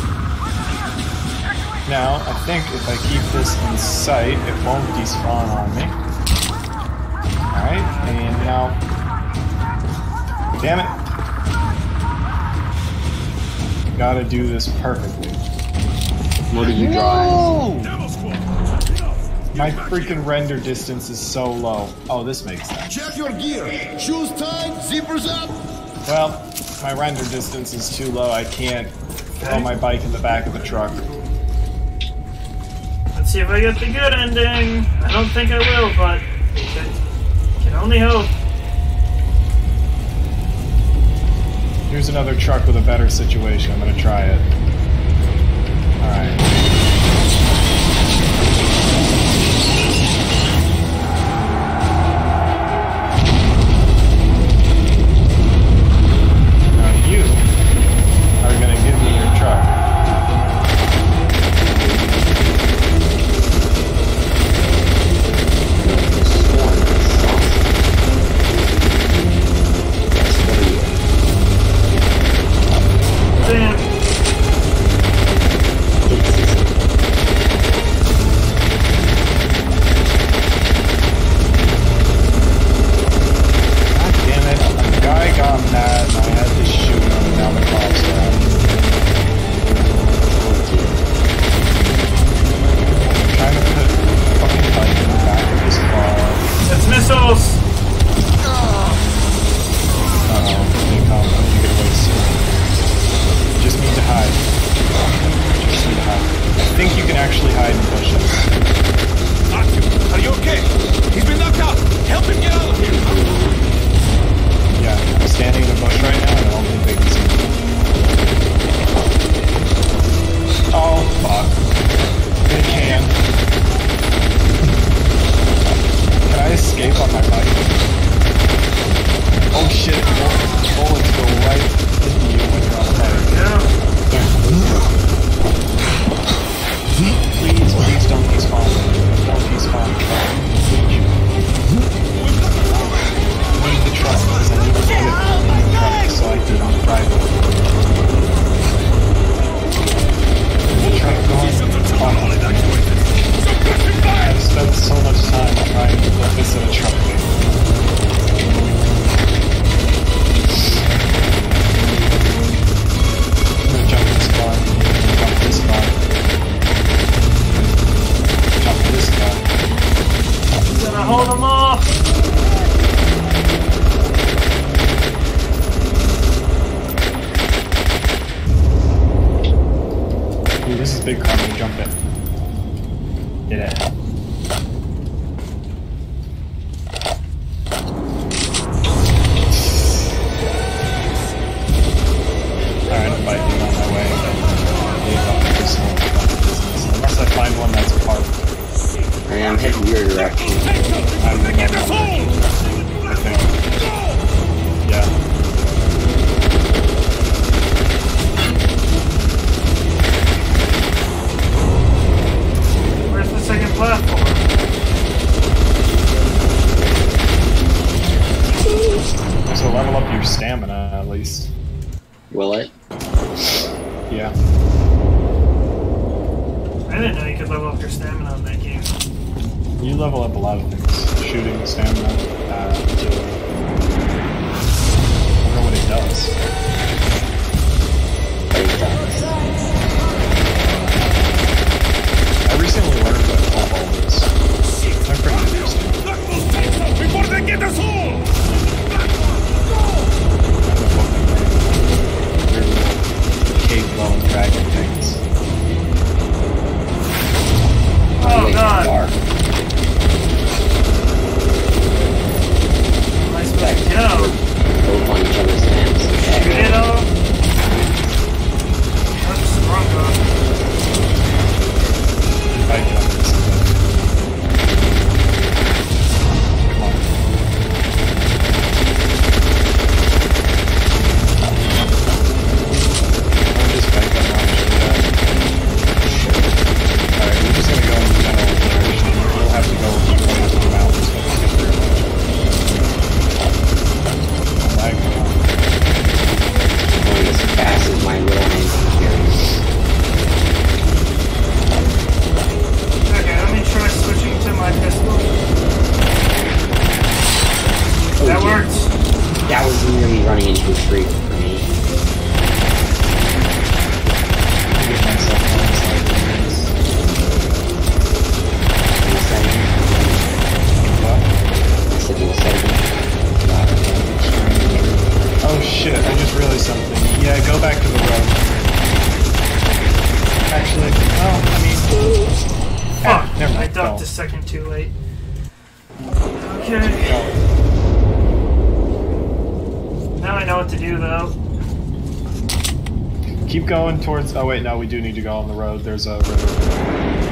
Now, I think if I keep this in sight, it won't despawn on me. Alright, and now... Damn it! Gotta do this perfectly. What are you drawing? My freaking render distance is so low. Oh, this makes sense. Check your gear. Shoes tied, zippers up. Well, my render distance is too low. I can't throw my bike in the back of the truck. Let's see if I get the good ending. I don't think I will, but I can only hope. Here's another truck with a better situation. I'm gonna try it. Alright. Keep going towards. Oh wait, no, we do need to go on the road. There's a river.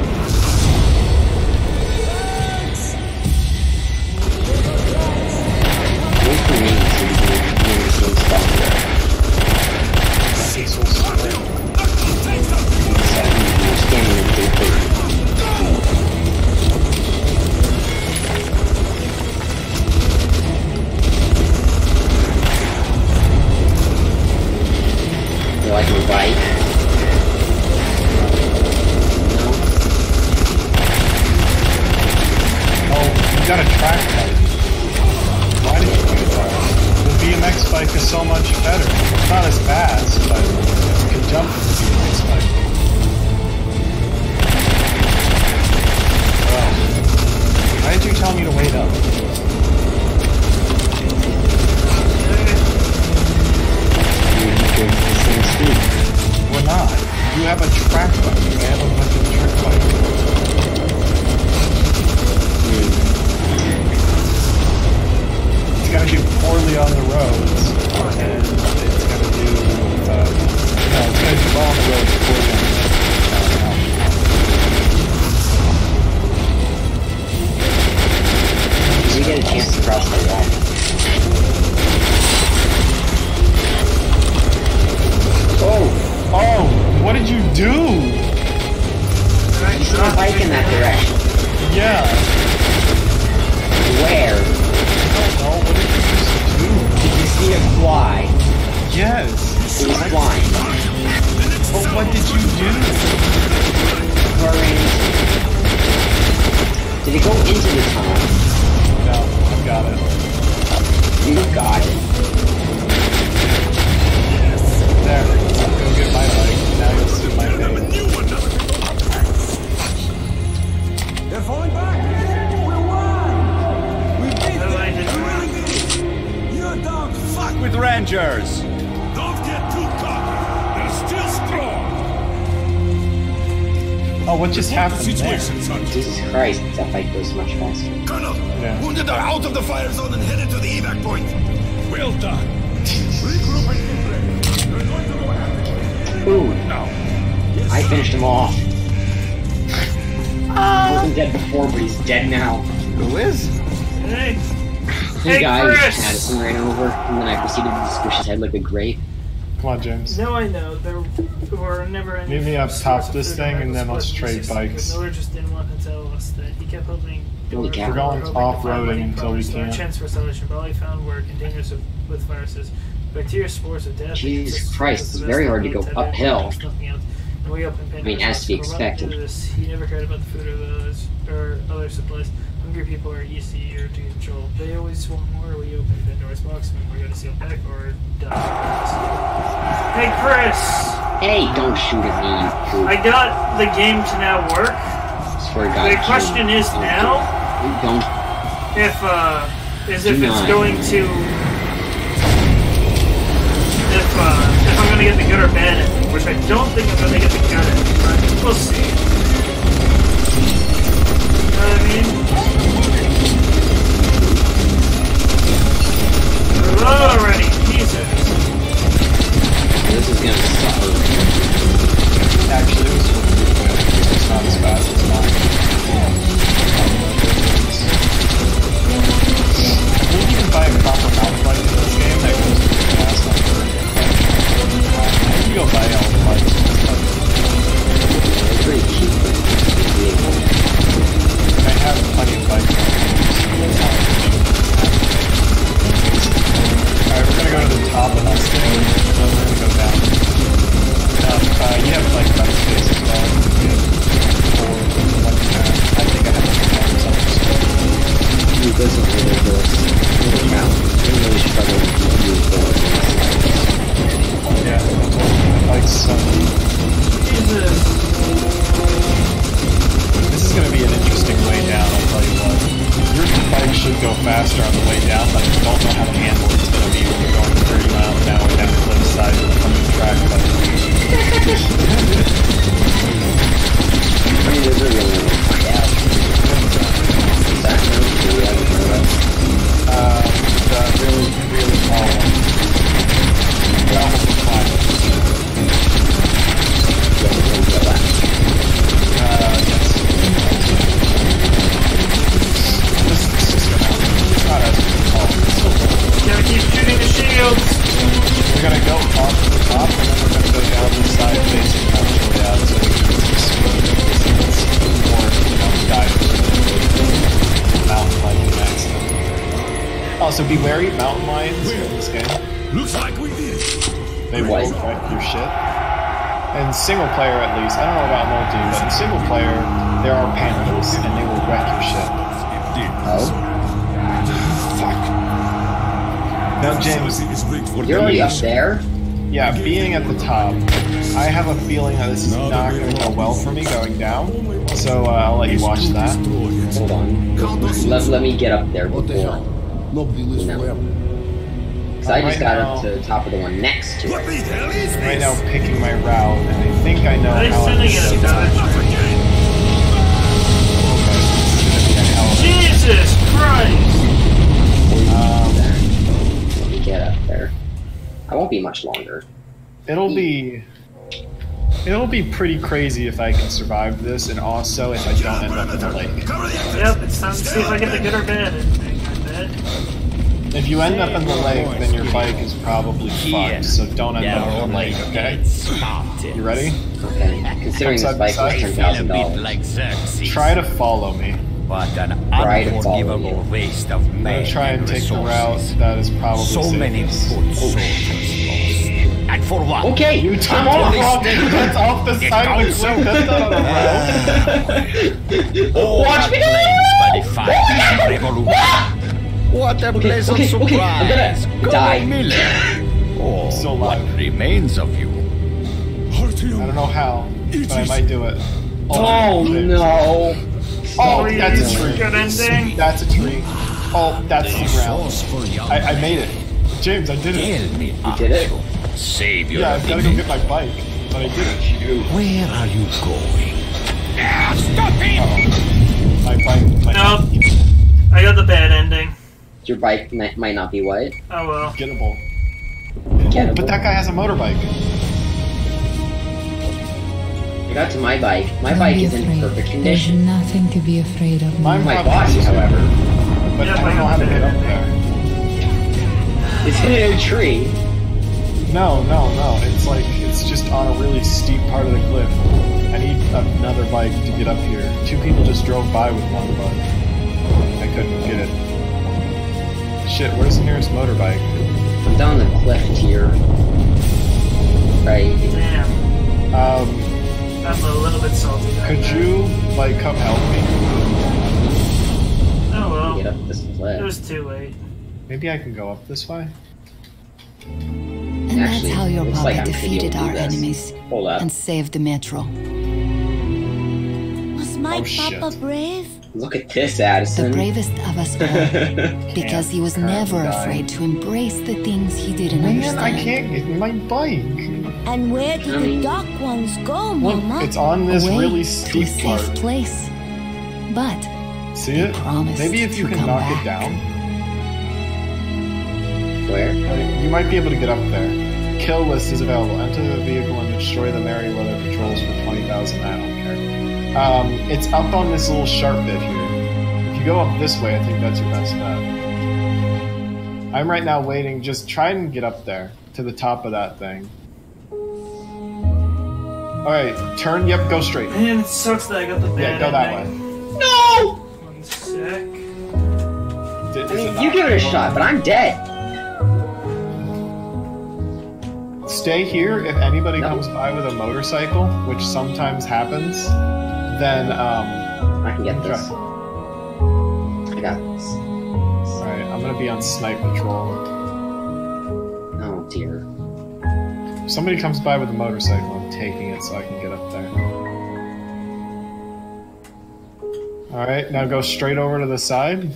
that fight goes much faster. Colonel, yeah. wounded are out of the fire zone and headed to the evac point. Well done. Regroup and get ready. Ooh. Now. Yes, I finished him off. Uh. He wasn't dead before, but he's dead now. Who is? Hey, hey guys, Chris. Addison ran over, and then I proceeded to squish his head like a grape. Come on, James. No, I know. There were never any. Maybe I've topped this thing and then let's trade bikes. Miller just didn't want to tell us that he kept hoping. We are going off roading until we can. chance for salvation, but all he found were containers of, with viruses, bacteria, spores of death. Jesus Christ, it's very hard to go uphill. I mean, as to be expected. He never cared about the food or or other supplies. Hungry people are easy or to control. They always want more. We open Pandora's box and we're gonna seal back or die. Hey, Chris! Hey, don't shoot at me. I got the game to now work. God. The question is don't now Do, don't. if uh is if it's going to if uh if I'm gonna get the good or bad ending, which I don't think I'm gonna get the good ending, but we'll see. You know what I mean? Alrighty, Jesus. This is gonna suffer. Actually, it was. It's not as fast as mine. I think you can buy a proper mountain bike in this game that goes pretty fast on dirt. You go buy all the bikes in this. It's pretty cheap. vehicle. I have plenty of bikes. Alright, we're gonna go to the top of this thing, and then we're gonna go down. Um, uh, you have like bike space as well. You four, like, uh, I think I have like ten or something. This is ridiculous. Holy cow. I'm really struggling to move forward. Yeah, bikes suck. Jesus. This is gonna be an interesting way down, I'll tell you what. Your bike should go faster on the way down, but I don't know how to handle it's gonna be when you're going 30 a feeling that this is not going to go well for me going down. So uh, I'll let you watch that. Hold on. Let, let me get up there before. Nobody lives You know. forever. Because I just Right got now- up to the top of the one next to What it. the hell is Right now, picking my route, and I think I know Are how I'm going a dodge? to Jesus Christ! Um, Let me get up there. I won't be much longer. It'll be. It'll be pretty crazy if I can survive this, and also if I don't end up in the lake. Yep, it's time to see if I get the good or bad ending. I bet. If you end up in the lake, then your bike is probably fucked, so don't end up in the lake, okay? You ready? Okay. Considering Come this bike side was by ten thousand dollars. Try to follow me. But an Try to follow unforgivable waste of I'm men gonna try and take the route that is probably So many safest. foot soldiers lost. And for what? Okay, You took I'm off, only still- that's off the It side of the goes cliff, so- that's not on a road. All Watch me claims by the go! fight. What a pleasant okay, okay, I'm gonna surprise! die. Colonel Miller. Oh, Still what remains of you? I don't know how, but I might do it. Oh, oh no! Oh, Please, that's a tree. Good ending. That's a tree. Oh, that's the ground. I, I made it. James, I did it. Tell me, You did it? Arthur, Savior Yeah, I've gotta go get my bike, but I did it. Where are you going? Ah, stop him! My bike, my Nope. I got the bad ending. Your bike might, might not be white. Oh well. gettable. Gettable. But that guy has a motorbike. I got to my bike. My Don't bike be is in afraid. perfect There's nothing to be afraid of. Mine My probably boss, is, however, But Yeah, I don't know how to get up a- there. is in a tree. No, no, no. It's like it's just on a really steep part of the cliff. I need another bike to get up here. Two people just drove by with one, bike. I couldn't get it. Shit, where's the nearest motorbike? I'm down the cliff here. Right. Damn. Um, I'm a little bit salty. could that. you like come help me? Oh well. get up this cliff. It was too late. Maybe I can go up this way. And Actually, that's how your looks papa like I'm gonna be able defeated our this. enemies and saved the metro. Was my Oh, shit. papa brave? Look at this, Addison. The bravest of us all. because he was never die. afraid to embrace the things he didn't Man, understand. I can't get my bike. And where did I mean- the dark ones go, Look, Mama? it's on this Away really to a steep safe part. place. But See it? Maybe if you can knock back. it down, Where? you might be able to get up there. Kill list is available. Enter the vehicle and destroy the Merryweather patrols for 20,000. I don't care. Um, it's up on this little sharp bit here. If you go up this way, I think that's your best bet. I'm right now waiting. Just try and get up there to the top of that thing. Alright, turn. Yep, go straight. Man, it sucks that I got the bad Yeah, go that way. No! One sec. Did- I is mean, you give it a shot, but I'm dead. Stay here. If anybody No. comes by with a motorcycle, which sometimes happens, then um, I can get this. I got this. Alright, I'm gonna be on snipe patrol. Oh dear. If somebody comes by with a motorcycle, I'm taking it so I can get up there. Alright, now go straight over to the side.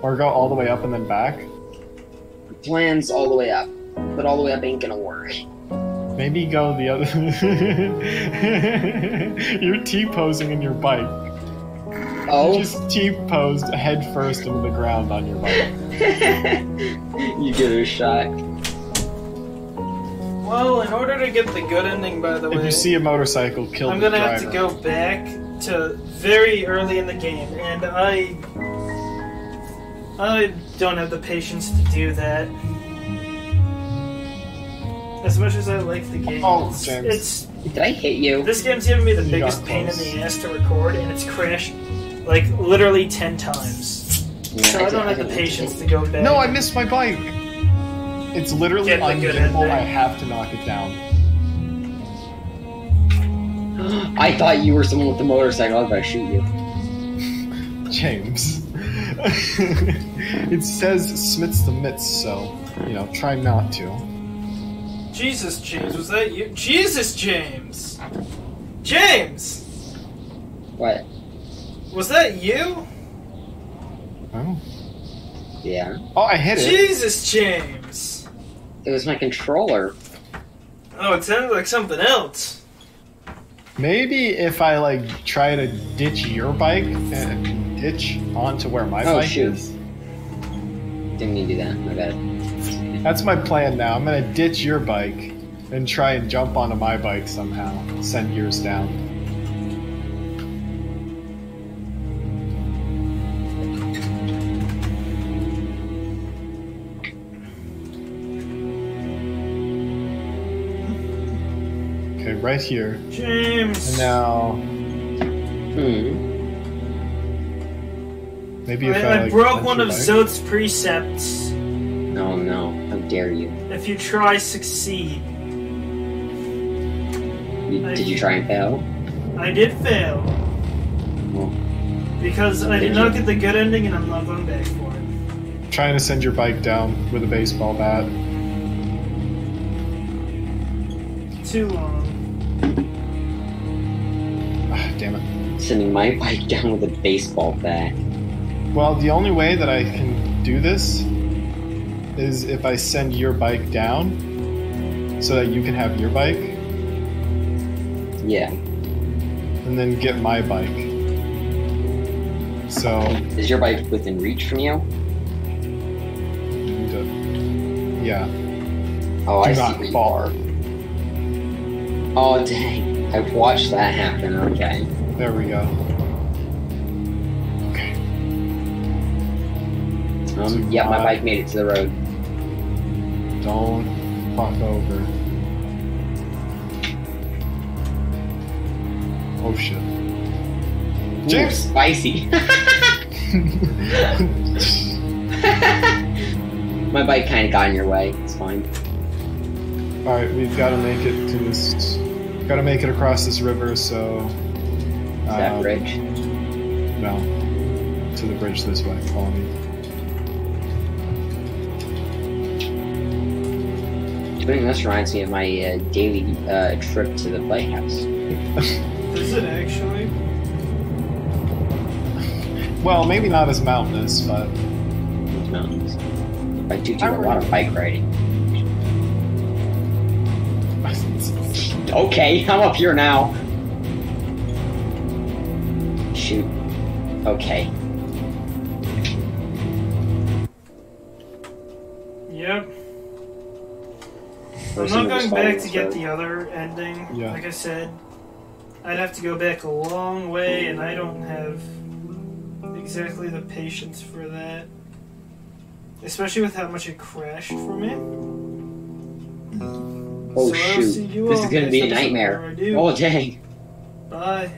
Or go all the way up and then back. Plans all the way up, but all the way up ain't gonna work. Maybe go the other. You're T posing in your bike. Oh, You just T posed head first into the ground on your bike. you give it a shot. Well, in order to get the good ending, by the If way, you see a motorcycle, kill I'm gonna driver. have to go back to very early in the game, and I I don't have the patience to do that. As much as I like the game, Oh, it's, James. it's Did I hit you? this game's giving me the You biggest pain in the ass to record, and it's crashed like literally ten times. Yeah, So I did- don't have the patience to go back. No, I missed my bike. It's literally Get the good ungettable. I have to knock it down. I thought you were someone with the motorcycle. I was about to shoot you. James. it says Smith's the Mitts, so you know, try not to. Jesus, James, was that you? Jesus, James! James! What? Was that you? Oh, Yeah. oh I hit it. Jesus, James! It was my controller. Oh, it sounded like something else. Maybe if I like try to ditch your bike and ditch onto where my Oh, bike shoot. is. Didn't mean to do that. My bad. That's my plan now. I'm gonna ditch your bike and try and jump onto my bike somehow. Send yours down. Okay, right here. James! And now, Hmm. maybe if I, I, I like, broke one of bike- Zod's precepts. Oh no. How dare you? If you try, succeed. you I- did you try and fail? I did fail. Well, Because I did Did not you? get the good ending and I'm not going back for it. Trying to send your bike down with a baseball bat. Too long. Ah, damn it. sending my bike down with a baseball bat. Well, the only way that I can do this is if I send your bike down so that you can have your bike Yeah. and then get my bike. So, Is your bike within reach from you? yeah. Oh, I Do see. not fall. are. Oh dang! I've watched that happen. Okay. There we go. Okay. Um, yeah, my Uh, bike made it to the road. Don't fuck over. Oh shit. Ooh, James! spicy. my bike kind of got in your way. It's fine. Alright, we've got to make it to this. Got to make it across this river, so. Is that um, bridge? No. To to the bridge this way. Follow me. Doing this reminds me of my uh, daily uh, trip to the playhouse. Is it actually? Well, maybe not as mountainous, but mountains. I do do a lot of bike riding. Okay, I'm up here now. Shoot. Okay. I'm not going back to get the other ending. Yeah. Like I said, I'd have to go back a long way, and I don't have exactly the patience for that. Especially with how much it crashed for me. Oh So shoot. This is gonna be a nightmare. where I do. Oh dang. Bye.